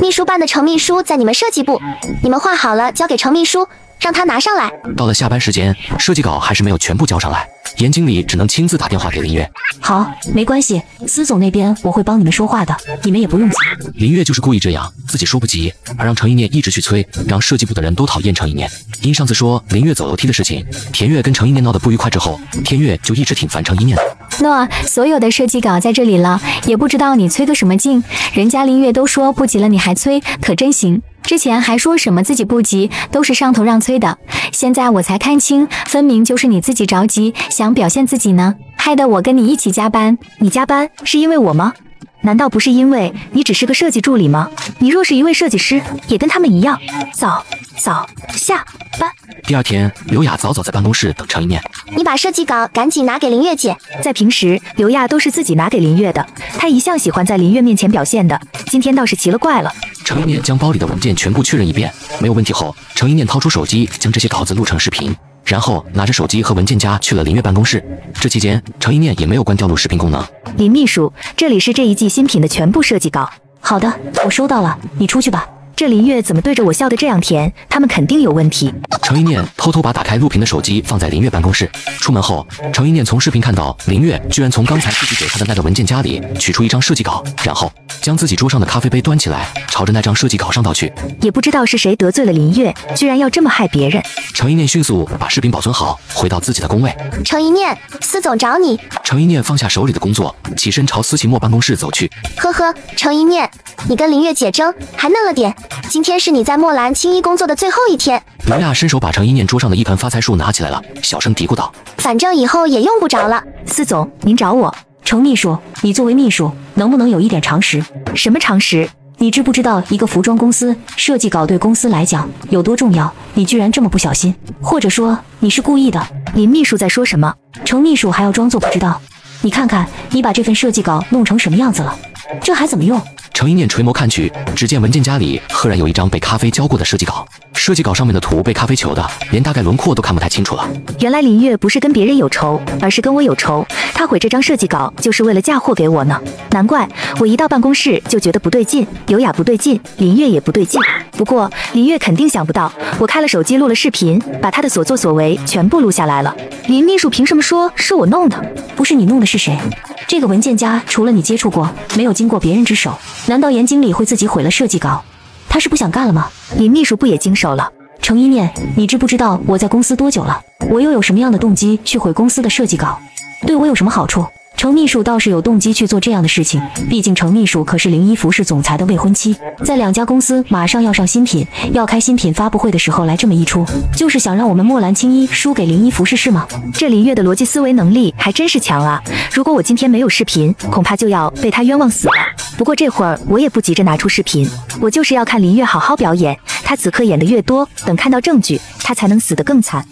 秘书办的程秘书在你们设计部，你们画好了交给程秘书，让他拿上来。到了下班时间，设计稿还是没有全部交上来。严经理只能亲自打电话给林月。好，没关系，司总那边我会帮你们说话的，你们也不用急。林月就是故意这样，自己说不急，而让程一念一直去催，让设计部的人都讨厌程一念。因上次说林月走楼梯的事情，田月跟程一念闹得不愉快之后，田月就一直挺烦程一念的。诺，所有的设计稿在这里了，也不知道你催个什么劲，人家林月都说不急了，你还催，可真行。之前还说什么自己不急，都是上头让催的。现在我才看清，分明就是你自己着急，想表现自己呢，害得我跟你一起加班。你加班是因为我吗？难道不是因为你只是个设计助理吗？你若是一位设计师，也跟他们一样早早下班。第二天，刘雅早早在办公室等程一念。你把设计稿赶紧拿给林月姐。在平时，刘亚都是自己拿给林月的，她一向喜欢在林月面前表现的，今天倒是奇了怪了。程一念将包里的文件全部确认一遍，没有问题后，程一念掏出手机，将这些稿子录成视频。然后拿着手机和文件夹去了林月办公室。这期间，程一念也没有关掉录视频功能。林秘书，这里是这一季新品的全部设计稿。好的，我收到了。你出去吧。这林月怎么对着我笑得这样甜？他们肯定有问题。程一念偷偷把打开录屏的手机放在林月办公室。出门后，程一念从视频看到林月居然从刚才自己给他的那个文件夹里取出一张设计稿，然后将自己桌上的咖啡杯端起来，朝着那张设计稿上倒去。也不知道是谁得罪了林月，居然要这么害别人。程一念迅速把视频保存好，回到自己的工位。程一念，司总找你。程一念放下手里的工作，起身朝司期末办公室走去。呵呵，程一念，你跟林月姐争还嫩了点。今天是你在墨兰青衣工作的最后一天。刘亚伸手把程一念桌上的一盆发财树拿起来了，小声嘀咕道：“反正以后也用不着了。”司总，您找我。程秘书，你作为秘书，能不能有一点常识？什么常识？你知不知道一个服装公司设计稿对公司来讲有多重要？你居然这么不小心，或者说你是故意的？林秘书在说什么？程秘书还要装作不知道？你看看，你把这份设计稿弄成什么样子了？这还怎么用？程一念垂眸看去，只见文件夹里赫然有一张被咖啡浇过的设计稿。设计稿上面的图被咖啡球的，连大概轮廓都看不太清楚了。原来林月不是跟别人有仇，而是跟我有仇。他毁这张设计稿，就是为了嫁祸给我呢。难怪我一到办公室就觉得不对劲，尤雅不对劲，林月也不对劲。不过林月肯定想不到，我开了手机录了视频，把他的所作所为全部录下来了。林秘书凭什么说是我弄的？不是你弄的是谁？这个文件夹除了你接触过，没有经过别人之手。难道严经理会自己毁了设计稿？他是不想干了吗？李秘书不也经手了？程一念，你知不知道我在公司多久了？我又有什么样的动机去毁公司的设计稿？对我有什么好处？程秘书倒是有动机去做这样的事情，毕竟程秘书可是零一服饰总裁的未婚妻，在两家公司马上要上新品、要开新品发布会的时候来这么一出，就是想让我们墨兰青衣输给零一服饰是吗？这林月的逻辑思维能力还真是强啊！如果我今天没有视频，恐怕就要被他冤枉死了。不过这会儿我也不急着拿出视频，我就是要看林月好好表演。他此刻演的越多，等看到证据，他才能死得更惨。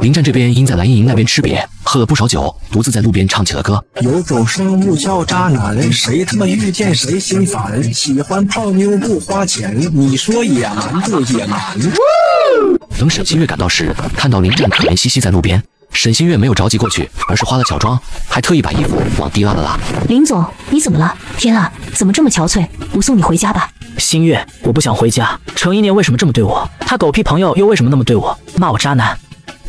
林战这边因在蓝盈莹那边吃瘪，喝了不少酒，独自在路边唱起了歌。有种生物叫渣男，谁他妈遇见谁心烦。喜欢泡妞不花钱，你说野蛮不野蛮？等沈新月赶到时，看到林战可怜兮兮在路边，沈新月没有着急过去，而是化了小妆，还特意把衣服往低拉了拉。林总，你怎么了？天啊，怎么这么憔悴？我送你回家吧。新月，我不想回家。程一念为什么这么对我？他狗屁朋友又为什么那么对我？骂我渣男？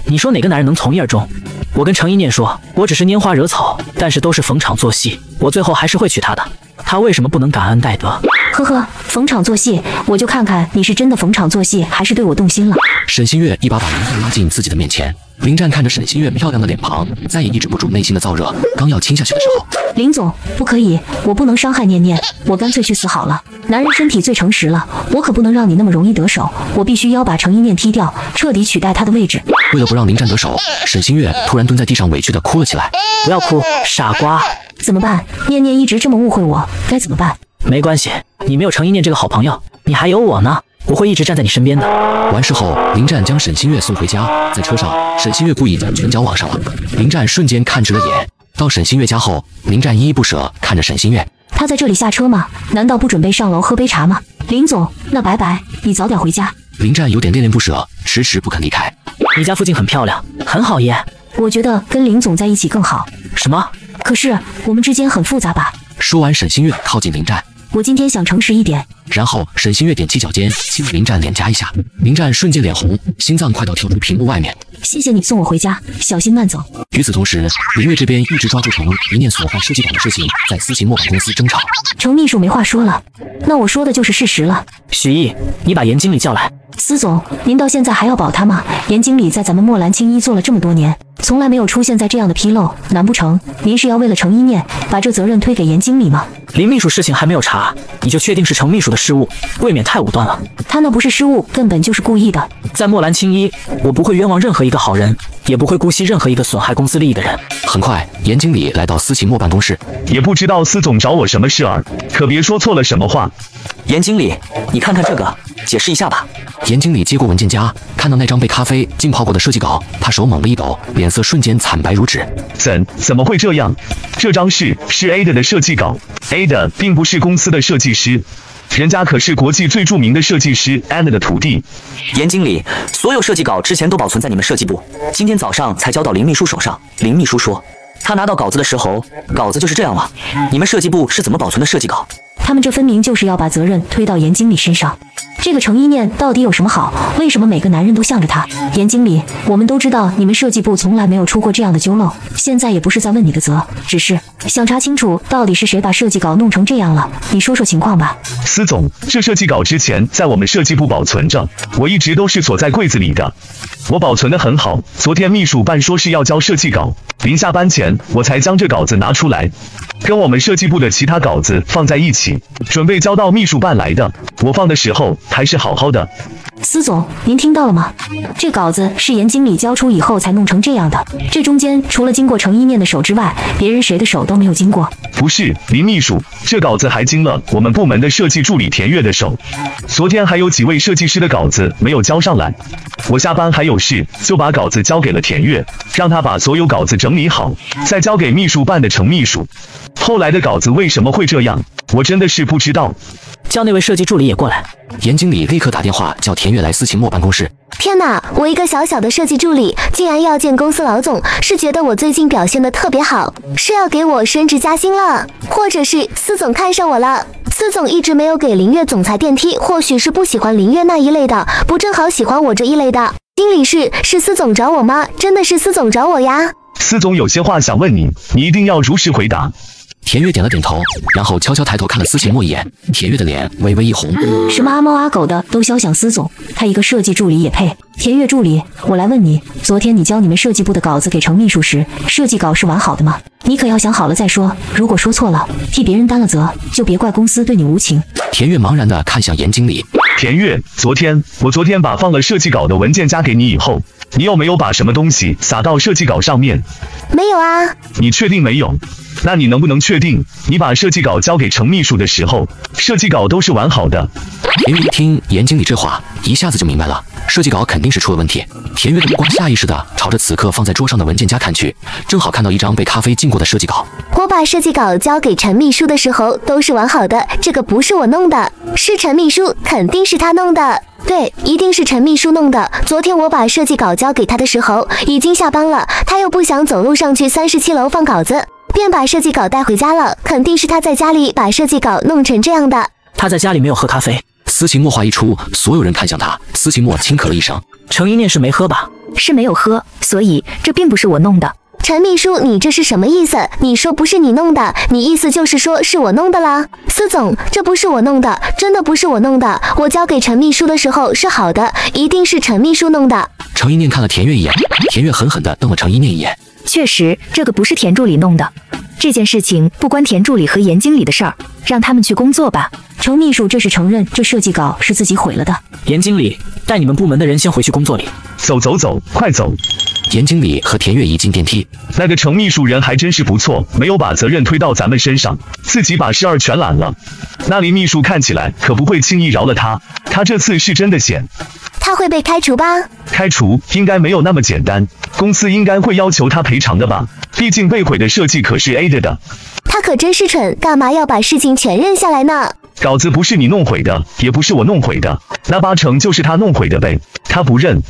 你说哪个男人能从一而终？我跟程一念说，我只是拈花惹草，但是都是逢场作戏，我最后还是会娶她的。他为什么不能感恩戴德？呵呵，逢场作戏，我就看看你是真的逢场作戏，还是对我动心了。沈星月一把把林战拉进自己的面前，林战看着沈星月漂亮的脸庞，再也抑制不住内心的燥热，刚要亲下去的时候，林总，不可以，我不能伤害念念，我干脆去死好了。男人身体最诚实了，我可不能让你那么容易得手，我必须要把程一念踢掉，彻底取代他的位置。为了不让林战得手，沈星月突然蹲在地上委屈的哭了起来。不要哭，傻瓜。怎么办？念念一直这么误会我，该怎么办？没关系，你没有程一念这个好朋友，你还有我呢，我会一直站在你身边的。完事后，林战将沈新月送回家，在车上，沈新月故意将拳脚往上了，林战瞬间看直了眼。到沈新月家后，林战依依不舍看着沈新月，他在这里下车吗？难道不准备上楼喝杯茶吗？林总，那拜拜，你早点回家。林战有点恋恋不舍，迟迟不肯离开。你家附近很漂亮，很好耶。我觉得跟林总在一起更好。什么？可是我们之间很复杂吧？说完，沈星月靠近林战。我今天想诚实一点。然后沈星月踮起脚尖亲了林战脸颊一下，林战瞬间脸红，心脏快到跳出屏幕外面。谢谢你送我回家，小心慢走。与此同时，林月这边一直抓住程一念所犯设计稿的事情，在私行墨办公司争吵。程秘书没话说了，那我说的就是事实了。许毅，你把严经理叫来。司总，您到现在还要保他吗？严经理在咱们墨兰青衣做了这么多年，从来没有出现在这样的纰漏，难不成您是要为了程一念把这责任推给严经理吗？林秘书事情还没有查，你就确定是程秘书的失误，未免太武断了。他那不是失误，根本就是故意的。在墨兰青衣，我不会冤枉任何一个好人，也不会姑息任何一个损害公司利益的人。很快，严经理来到司琴墨办公室，也不知道司总找我什么事儿，可别说错了什么话。严经理，你看看这个，解释一下吧。严经理接过文件夹，看到那张被咖啡浸泡过的设计稿，他手猛地一抖，脸色瞬间惨白如纸。怎怎么会这样？这张是是 Ada 的设计稿，Ada 并不是公司的设计师，人家可是国际最著名的设计师 Anna 的徒弟。严经理，所有设计稿之前都保存在你们设计部，今天早上才交到林秘书手上。林秘书说，他拿到稿子的时候，稿子就是这样了。你们设计部是怎么保存的设计稿？他们这分明就是要把责任推到严经理身上。这个程一念到底有什么好？为什么每个男人都向着他？严经理，我们都知道你们设计部从来没有出过这样的纠漏，现在也不是在问你的责，只是想查清楚到底是谁把设计稿弄成这样了。你说说情况吧。司总，这设计稿之前在我们设计部保存着，我一直都是锁在柜子里的，我保存的很好。昨天秘书办说是要交设计稿，临下班前我才将这稿子拿出来，跟我们设计部的其他稿子放在一起，准备交到秘书办来的。我放的时候还是好好的。司总，您听到了吗？这稿子是严经理交出以后才弄成这样的，这中间除了经过程一念的手之外，别人谁的手都没有经过。不是，林秘书，这稿子还经了我们部门的设计助理田月的手。昨天还有几位设计师的稿子没有交上来，我下班还有事，就把稿子交给了田月，让他把所有稿子整理好，再交给秘书办的程秘书。后来的稿子为什么会这样，我真的是不知道。叫那位设计助理也过来。严经理立刻打电话叫田月来司琴墨办公室。天哪，我一个小小的设计助理，竟然要见公司老总，是觉得我最近表现的特别好，是要给我升职加薪了，或者是司总看上我了？司总一直没有给林月总裁电梯，或许是不喜欢林月那一类的，不正好喜欢我这一类的？经理是是司总找我吗？真的是司总找我呀？司总有些话想问你，你一定要如实回答。田月点了点头，然后悄悄抬头看了司琴墨一眼。田月的脸微微一红。什么阿猫阿狗的都肖想司总，他一个设计助理也配？田月助理，我来问你，昨天你交你们设计部的稿子给程秘书时，设计稿是完好的吗？你可要想好了再说。如果说错了，替别人担了责，就别怪公司对你无情。田月茫然的看向严经理。田月，昨天我昨天把放了设计稿的文件夹给你以后，你有没有把什么东西撒到设计稿上面？没有啊。你确定没有？那你能不能确定，你把设计稿交给程秘书的时候，设计稿都是完好的？田月一听严经理这话，一下子就明白了，设计稿肯定是出了问题。田月的目光下意识的朝着此刻放在桌上的文件夹看去，正好看到一张被咖啡浸过的设计稿。我把设计稿交给陈秘书的时候都是完好的，这个不是我弄的，是陈秘书，肯定是他弄的。对，一定是陈秘书弄的。昨天我把设计稿交给他的时候，已经下班了，他又不想走路上去三十七楼放稿子。便把设计稿带回家了，肯定是他在家里把设计稿弄成这样的。他在家里没有喝咖啡。司琴墨话一出，所有人看向他。司琴墨轻咳了一声：“程一念是没喝吧？是没有喝，所以这并不是我弄的。”陈秘书，你这是什么意思？你说不是你弄的，你意思就是说是我弄的啦？司总，这不是我弄的，真的不是我弄的。我交给陈秘书的时候是好的，一定是陈秘书弄的。程一念看了田月一眼，田月狠狠地瞪了程一念一眼。确实，这个不是田助理弄的。这件事情不关田助理和严经理的事儿，让他们去工作吧。程秘书这是承认这设计稿是自己毁了的。严经理，带你们部门的人先回去工作里。走走走，快走！严经理和田月一进电梯，那个程秘书人还真是不错，没有把责任推到咱们身上，自己把事儿全揽了。那林秘书看起来可不会轻易饶了他，他这次是真的险。他会被开除吧？开除应该没有那么简单，公司应该会要求他赔偿的吧？毕竟被毁的设计可是 Ada 的。他可真是蠢，干嘛要把事情全认下来呢？稿子不是你弄毁的，也不是我弄毁的，那八成就是他弄毁的呗。他不认，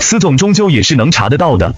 司总终究也是能查得到的。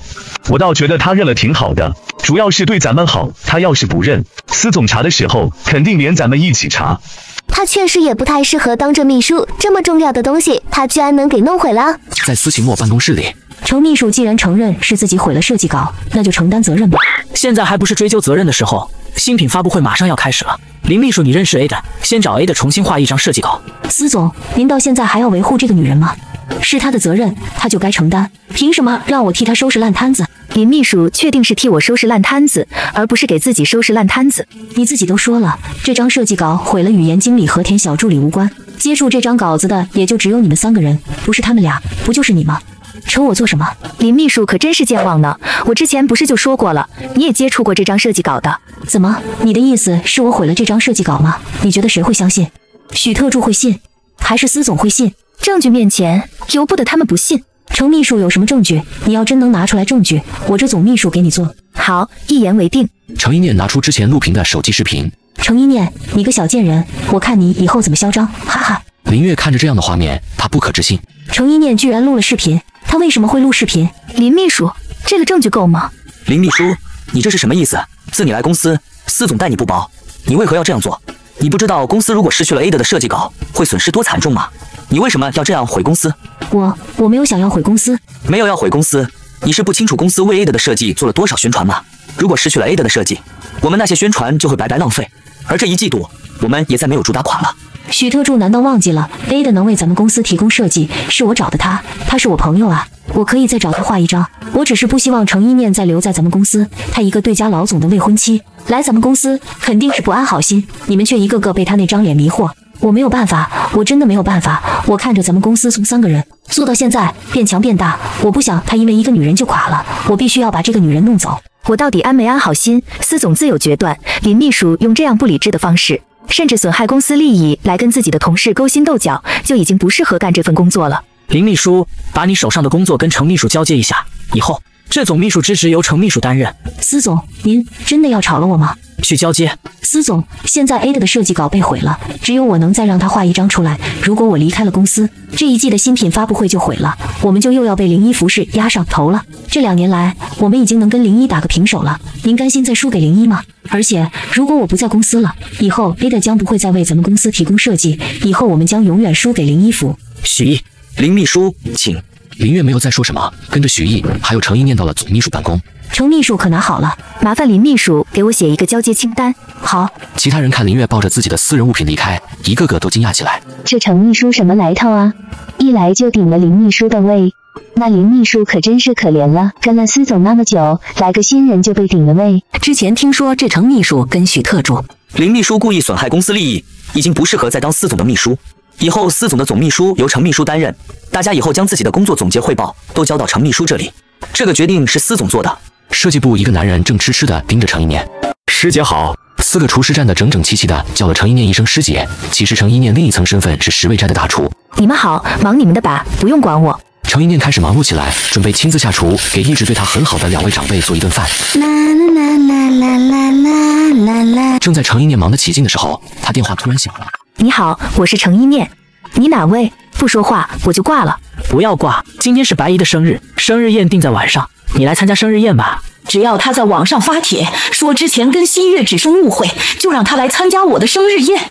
我倒觉得他认了挺好的，主要是对咱们好。他要是不认，司总查的时候肯定连咱们一起查。他确实也不太适合当这秘书，这么重要的东西，他居然能给弄毁了。在司琴墨办公室里，程秘书既然承认是自己毁了设计稿，那就承担责任吧。现在还不是追究责任的时候，新品发布会马上要开始了。林秘书，你认识 A 的，先找 A 的重新画一张设计稿。司总，您到现在还要维护这个女人吗？是他的责任，他就该承担，凭什么让我替他收拾烂摊子？林秘书确定是替我收拾烂摊子，而不是给自己收拾烂摊子。你自己都说了，这张设计稿毁了语言经理和田小助理无关，接触这张稿子的也就只有你们三个人，不是他们俩，不就是你吗？扯我做什么？林秘书可真是健忘呢！我之前不是就说过了，你也接触过这张设计稿的？怎么，你的意思是我毁了这张设计稿吗？你觉得谁会相信？许特助会信，还是司总会信？证据面前，由不得他们不信。程秘书有什么证据？你要真能拿出来证据，我这总秘书给你做。好，一言为定。程一念拿出之前录屏的手机视频。程一念，你个小贱人，我看你以后怎么嚣张！哈哈。林月看着这样的画面，她不可置信。程一念居然录了视频，他为什么会录视频？林秘书，这个证据够吗？林秘书，你这是什么意思？自你来公司，司总待你不薄，你为何要这样做？你不知道公司如果失去了 Ada 的设计稿，会损失多惨重吗？你为什么要这样毁公司？我我没有想要毁公司，没有要毁公司，你是不清楚公司为 Ada 的设计做了多少宣传吗？如果失去了 Ada 的设计，我们那些宣传就会白白浪费，而这一季度我们也再没有主打款了。许特助难道忘记了 Ada 能为咱们公司提供设计，是我找的他，他是我朋友啊，我可以再找他画一张。我只是不希望程一念再留在咱们公司，他一个对家老总的未婚妻来咱们公司肯定是不安好心，你们却一个个被他那张脸迷惑。我没有办法，我真的没有办法。我看着咱们公司从三个人做到现在变强变大，我不想他因为一个女人就垮了，我必须要把这个女人弄走。我到底安没安好心？司总自有决断。林秘书用这样不理智的方式，甚至损害公司利益来跟自己的同事勾心斗角，就已经不适合干这份工作了。林秘书，把你手上的工作跟程秘书交接一下，以后这总秘书之职由程秘书担任。司总，您真的要炒了我吗？去交接。司总，现在 Ada 的设计稿被毁了，只有我能再让他画一张出来。如果我离开了公司，这一季的新品发布会就毁了，我们就又要被零一服饰压上头了。这两年来，我们已经能跟零一打个平手了，您甘心再输给零一吗？而且，如果我不在公司了，以后 Ada 将不会再为咱们公司提供设计，以后我们将永远输给零一服。许毅，林秘书，请。林月没有再说什么，跟着许毅还有程毅念到了总秘书办公。程秘书可拿好了，麻烦林秘书给我写一个交接清单。好。其他人看林月抱着自己的私人物品离开，一个个都惊讶起来。这程秘书什么来头啊？一来就顶了林秘书的位，那林秘书可真是可怜了，跟了司总那么久，来个新人就被顶了位。之前听说这程秘书跟许特助，林秘书故意损害公司利益，已经不适合再当司总的秘书。以后司总的总秘书由程秘书担任，大家以后将自己的工作总结汇报都交到程秘书这里。这个决定是司总做的。设计部一个男人正痴痴的盯着程一念。师姐好。四个厨师站得整整齐齐的，叫了程一念一声师姐。其实程一念另一层身份是十味斋的大厨。你们好，忙你们的吧，不用管我。程一念开始忙碌起来，准备亲自下厨，给一直对他很好的两位长辈做一顿饭。啦啦啦啦啦啦啦啦！正在程一念忙得起劲的时候，他电话突然响了。你好，我是程一念，你哪位？不说话我就挂了。不要挂，今天是白姨的生日，生日宴定在晚上，你来参加生日宴吧。只要他在网上发帖说之前跟新月只生误会，就让他来参加我的生日宴。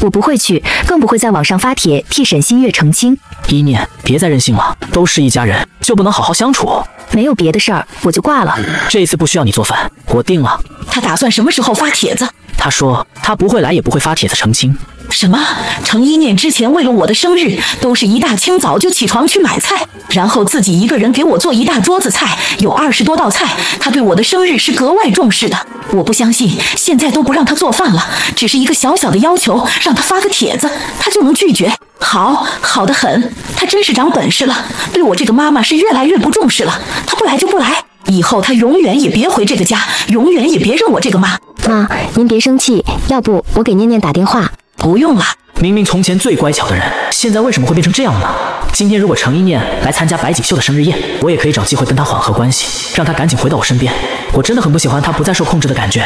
我不会去，更不会在网上发帖替沈新月澄清。一念，别再任性了，都是一家人，就不能好好相处？没有别的事儿，我就挂了。这一次不需要你做饭，我定了。他打算什么时候发帖子？他说他不会来，也不会发帖子澄清。什么？程一念之前为了我的生日，都是一大清早就起床去买菜，然后自己一个人给我做一大桌子菜，有二十多道菜。他对我的生日是格外重视的。我不相信，现在都不让他做饭了，只是一个小小的要求，让他发个帖子，他就能拒绝？好好的很，他真是长本事了。对我这个妈妈是越来越不重视了。他不来就不来，以后他永远也别回这个家，永远也别认我这个妈。妈，您别生气，要不我给念念打电话。不用了。明明从前最乖巧的人，现在为什么会变成这样了呢？今天如果程一念来参加白锦绣的生日宴，我也可以找机会跟他缓和关系，让他赶紧回到我身边。我真的很不喜欢他不再受控制的感觉。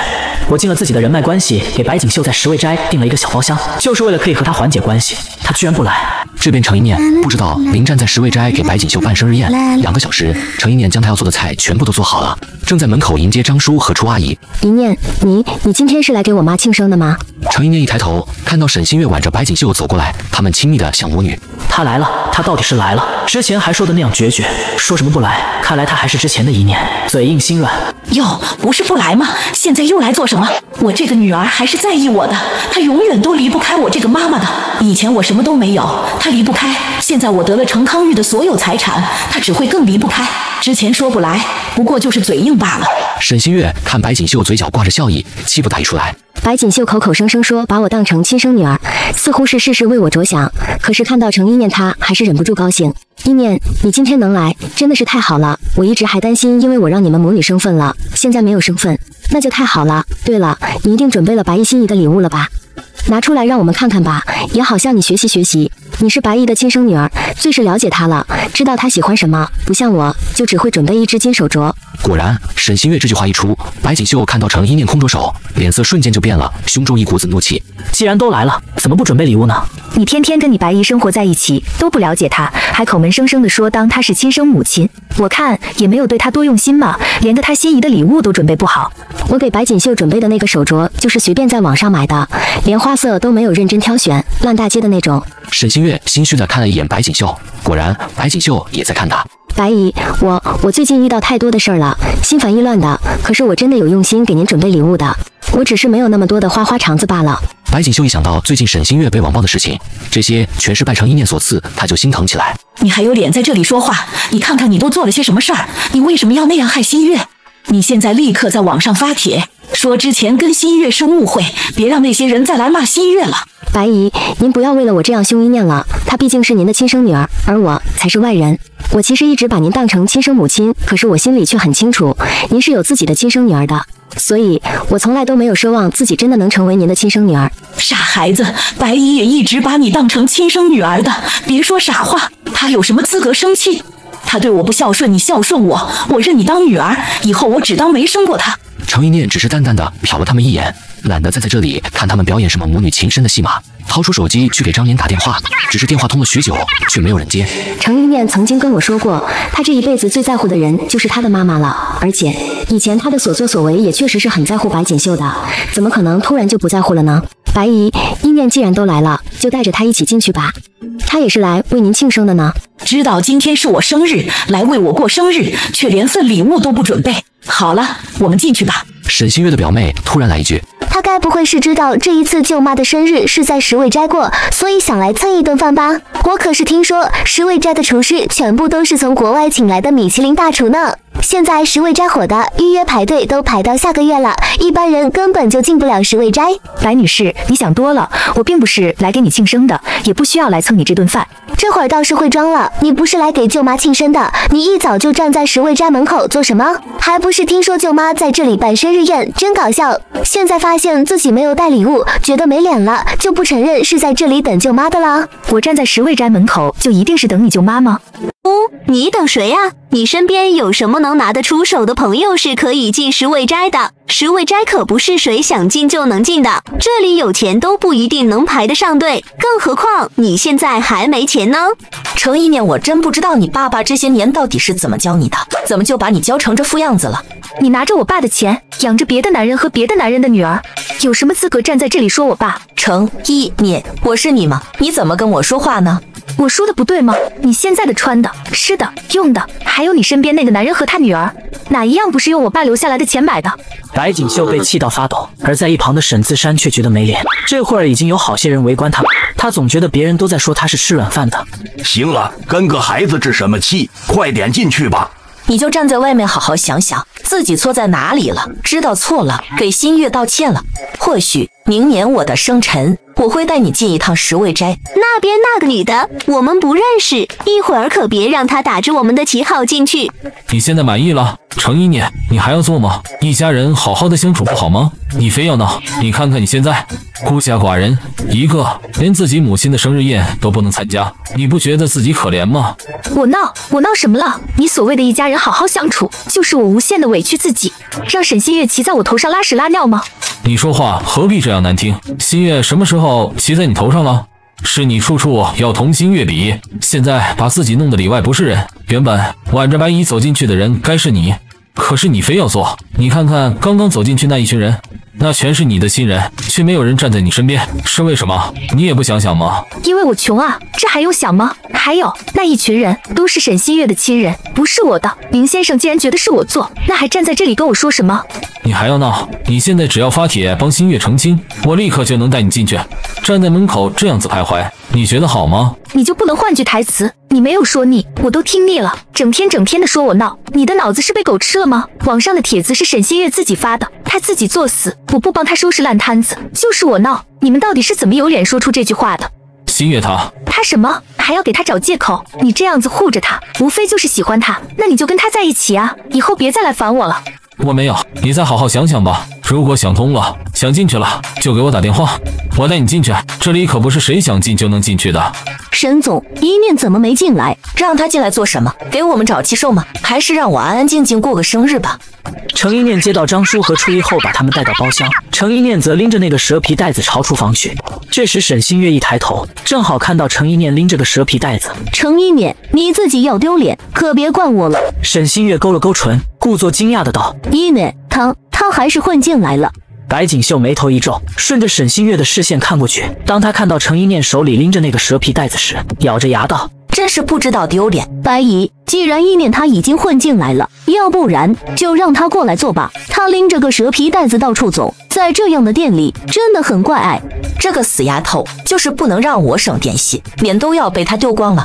我尽了自己的人脉关系，给白锦绣在十味斋订了一个小包厢，就是为了可以和他缓解关系。他居然不来。这边程一念不知道林战在十味斋给白锦绣办生日宴，两个小时，程一念将他要做的菜全部都做好了，正在门口迎接张叔和楚阿姨。一念，你你今天是来给我妈庆生的吗？程一念一抬头，看到沈星月挽着白锦绣走过来，他们亲密的像母女。他来了，他到底是来了。之前还说的那样决绝，说什么不来？看来他还是之前的一念，嘴硬心软。哟，不是不来吗？现在又来做什么？我这个女儿还是在意我的，她永远都离不开我这个妈妈的。以前我什么都没有，她离不开；现在我得了程康玉的所有财产，她只会更离不开。之前说不来，不过就是嘴硬罢了。沈星月看白锦绣嘴角挂着笑意，气不打一处来。白锦绣口口声声说把我当成亲生女儿，似乎是事事为我着想。可是看到程一念，她还是忍不住高兴。一念，你今天能来，真的是太好了。我一直还担心，因为我让你们母女生分了，现在没有生分，那就太好了。对了，你一定准备了白衣心仪的礼物了吧？拿出来让我们看看吧，也好向你学习学习。你是白姨的亲生女儿，最是了解她了，知道她喜欢什么，不像我，就只会准备一只金手镯。果然，沈新月这句话一出，白锦绣看到程一念空着手，脸色瞬间就变了，胸中一股子怒气。既然都来了，怎么不准备礼物呢？你天天跟你白姨生活在一起，都不了解她。还口门声声的说当她是亲生母亲，我看也没有对她多用心嘛，连个她心仪的礼物都准备不好。我给白锦绣准备的那个手镯，就是随便在网上买的，连花色都没有认真挑选，烂大街的那种。沈新月心虚的看了一眼白锦绣，果然白锦绣也在看他。白姨，我我最近遇到太多的事儿了，心烦意乱的。可是我真的有用心给您准备礼物的，我只是没有那么多的花花肠子罢了。白锦绣一想到最近沈星月被网暴的事情，这些全是拜成一念所赐，她就心疼起来。你还有脸在这里说话？你看看你都做了些什么事儿？你为什么要那样害星月？你现在立刻在网上发帖，说之前跟新月是误会，别让那些人再来骂新月了。白姨，您不要为了我这样凶一念了，她毕竟是您的亲生女儿，而我才是外人。我其实一直把您当成亲生母亲，可是我心里却很清楚，您是有自己的亲生女儿的，所以我从来都没有奢望自己真的能成为您的亲生女儿。傻孩子，白姨也一直把你当成亲生女儿的，别说傻话。她有什么资格生气？她对我不孝顺，你孝顺我，我认你当女儿，以后我只当没生过他。程一念只是淡淡的瞟了他们一眼，懒得再在这里看他们表演什么母女情深的戏码，掏出手机去给张岩打电话，只是电话通了许久，却没有人接。程一念曾经跟我说过，他这一辈子最在乎的人就是他的妈妈了，而且以前他的所作所为也确实是很在乎白锦绣的，怎么可能突然就不在乎了呢？白姨，一念既然都来了，就带着他一起进去吧，他也是来为您庆生的呢。知道今天是我生日，来为我过生日，却连份礼物都不准备。好了，我们进去吧。沈星月的表妹突然来一句：“她该不会是知道这一次舅妈的生日是在十味斋过，所以想来蹭一顿饭吧？我可是听说十味斋的厨师全部都是从国外请来的米其林大厨呢。现在十味斋火的，预约排队都排到下个月了，一般人根本就进不了十味斋。”白女士，你想多了，我并不是来给你庆生的，也不需要来蹭你这顿饭。这会儿倒是会装了，你不是来给舅妈庆生的，你一早就站在十味斋门口做什么？还不是是听说舅妈在这里办生日宴，真搞笑。现在发现自己没有带礼物，觉得没脸了，就不承认是在这里等舅妈的了。我站在十味斋门口，就一定是等你舅妈吗？哦，你等谁呀？你身边有什么能拿得出手的朋友是可以进十味斋的？十味斋可不是谁想进就能进的，这里有钱都不一定能排得上队，更何况你现在还没钱呢。程一念，我真不知道你爸爸这些年到底是怎么教你的，怎么就把你教成这副样子了？你拿着我爸的钱养着别的男人和别的男人的女儿，有什么资格站在这里说我爸？程一念，我是你吗？你怎么跟我说话呢？我说的不对吗？你现在的穿的、吃的、用的，还有你身边那个男人和他女儿，哪一样不是用我爸留下来的钱买的？白锦绣被气到发抖，而在一旁的沈自山却觉得没脸。这会儿已经有好些人围观他，他总觉得别人都在说他是吃软饭的。行了，跟个孩子置什么气？快点进去吧。你就站在外面好好想想，自己错在哪里了，知道错了，给新月道歉了。或许明年我的生辰，我会带你进一趟十味斋。那边那个女的，我们不认识，一会儿可别让她打着我们的旗号进去。你现在满意了，程一念，你还要做吗？一家人好好的相处不好吗？你非要闹，你看看你现在，孤家寡人一个，连自己母亲的生日宴都不能参加，你不觉得自己可怜吗？我闹，我闹什么了？你所谓的一家人好好相处，就是我无限的委屈自己，让沈新月骑在我头上拉屎拉尿吗？你说话何必这样难听？新月什么时候骑在你头上了？是你处处要同心月比，现在把自己弄得里外不是人。原本挽着白衣走进去的人该是你，可是你非要做。你看看刚刚走进去那一群人，那全是你的亲人，却没有人站在你身边，是为什么？你也不想想吗？因为我穷啊，这还用想吗？还有那一群人都是沈新月的亲人，不是我的。林先生既然觉得是我做，那还站在这里跟我说什么？你还要闹？你现在只要发帖帮新月澄清，我立刻就能带你进去。站在门口这样子徘徊，你觉得好吗？你就不能换句台词？你没有说腻，我都听腻了。整天整天的说我闹，你的脑子是被狗吃了吗？网上的帖子是沈新月自己发的，她自己作死，我不帮她收拾烂摊子，就是我闹。你们到底是怎么有脸说出这句话的？新月她，她什么？还要给她找借口？你这样子护着她，无非就是喜欢她，那你就跟她在一起啊！以后别再来烦我了。我没有，你再好好想想吧。如果想通了，想进去了，就给我打电话。我带你进去，这里可不是谁想进就能进去的。沈总，一念怎么没进来？让他进来做什么？给我们找气受吗？还是让我安安静静过个生日吧。程一念接到张叔和初一后，把他们带到包厢。程一念则拎着那个蛇皮袋子朝厨房去。这时沈新月一抬头，正好看到程一念拎着个蛇皮袋子。程一念，你自己要丢脸，可别怪我了。沈新月勾了勾唇，故作惊讶的道：“一念，他他还是混进来了。”白锦绣眉头一皱，顺着沈星月的视线看过去。当他看到程一念手里拎着那个蛇皮袋子时，咬着牙道：“真是不知道丢脸。”白姨，既然一念他已经混进来了，要不然就让他过来坐吧。他拎着个蛇皮袋子到处走，在这样的店里真的很怪哎。这个死丫头就是不能让我省点心，脸都要被她丢光了。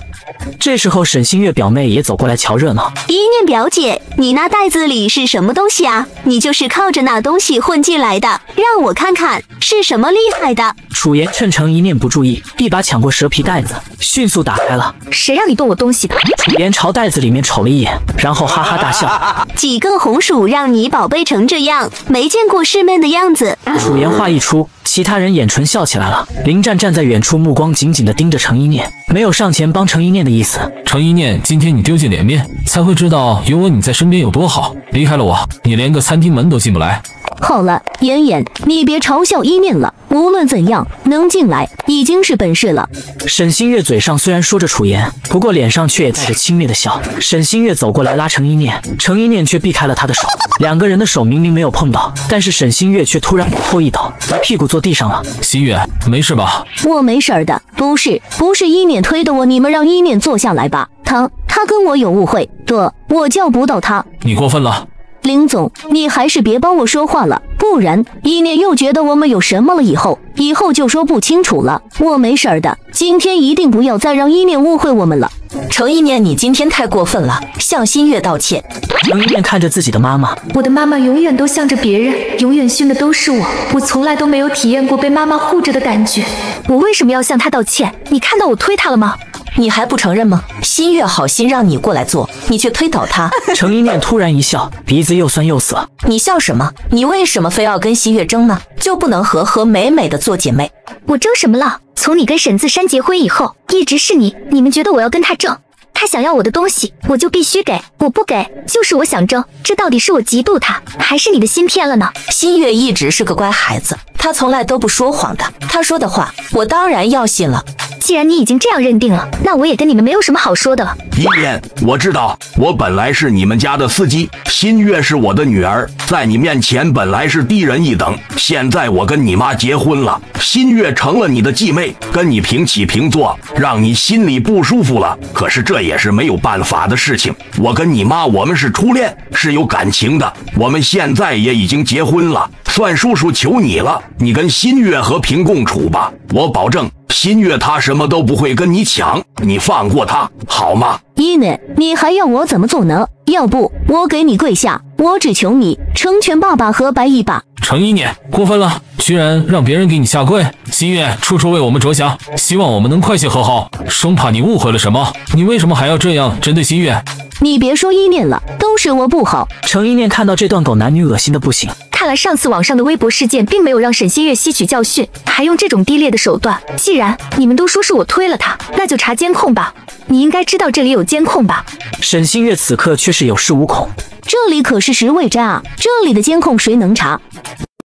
这时候，沈星月表妹也走过来瞧热闹。一念表姐，你那袋子里是什么东西啊？你就是靠着那东西混进来的，让我看看是什么厉害的。楚言趁程一念不注意，一把抢过蛇皮袋子，迅速打开了。谁让你动我东西的？楚言朝袋子里面瞅了一眼，然后哈哈大笑。几个红薯让你宝贝成这样，没见过世面的样子。楚言话一出，其他人眼唇笑起来了。林战站在远处，目光紧紧地盯着程一念，没有上前帮程一念的意思。程一念，今天你丢尽脸面，才会知道有我你在身边有多好。离开了我，你连个餐厅门都进不来。好了，妍妍，你别嘲笑一念了。无论怎样，能进来已经是本事了。沈星月嘴上虽然说着楚言，不过脸上却也带着轻蔑的笑。沈星月走过来拉程一念，程一念却避开了他的手。两个人的手明明没有碰到，但是沈星月却突然往后一倒，屁股坐地上了。星月，没事吧？我没事的，不是，不是一念推的我，你们让一念坐下来吧。他他跟我有误会的，我叫不到他。你过分了。林总，你还是别帮我说话了，不然一念又觉得我们有什么了，以后以后就说不清楚了。我没事儿的，今天一定不要再让一念误会我们了。程一念，你今天太过分了，向新月道歉。程一念看着自己的妈妈，我的妈妈永远都向着别人，永远训的都是我，我从来都没有体验过被妈妈护着的感觉。我为什么要向她道歉？你看到我推她了吗？你还不承认吗？新月好心让你过来坐，你却推倒他。程一念突然一笑，鼻子又酸又涩。你笑什么？你为什么非要跟新月争呢？就不能和和美美的做姐妹？我争什么了？从你跟沈自山结婚以后，一直是你。你们觉得我要跟他争？他想要我的东西，我就必须给。我不给，就是我想争。这到底是我嫉妒他，还是你的心偏了呢？新月一直是个乖孩子，他从来都不说谎的。他说的话，我当然要信了。既然你已经这样认定了，那我也跟你们没有什么好说的了。一念，我知道，我本来是你们家的司机，新月是我的女儿，在你面前本来是低人一等。现在我跟你妈结婚了，新月成了你的继妹，跟你平起平坐，让你心里不舒服了。可是这也是没有办法的事情。我跟你妈，我们是初恋，是有感情的。我们现在也已经结婚了，算叔叔求你了，你跟新月和平共处吧，我保证。新月他什么都不会跟你抢，你放过他好吗？一念，你还要我怎么做呢？要不我给你跪下，我只求你成全爸爸和白一吧。程一念，过分了，居然让别人给你下跪。新月，处处为我们着想，希望我们能快些和好。生怕你误会了什么，你为什么还要这样针对新月？你别说一念了，都是我不好。程一念看到这段狗男女恶心的不行。看来上次网上的微博事件并没有让沈新月吸取教训，还用这种低劣的手段。既然你们都说是我推了他，那就查监控吧。你应该知道这里有监控吧？沈新月此刻却是有恃无恐。这里可是十尾斋啊，这里的监控谁能查？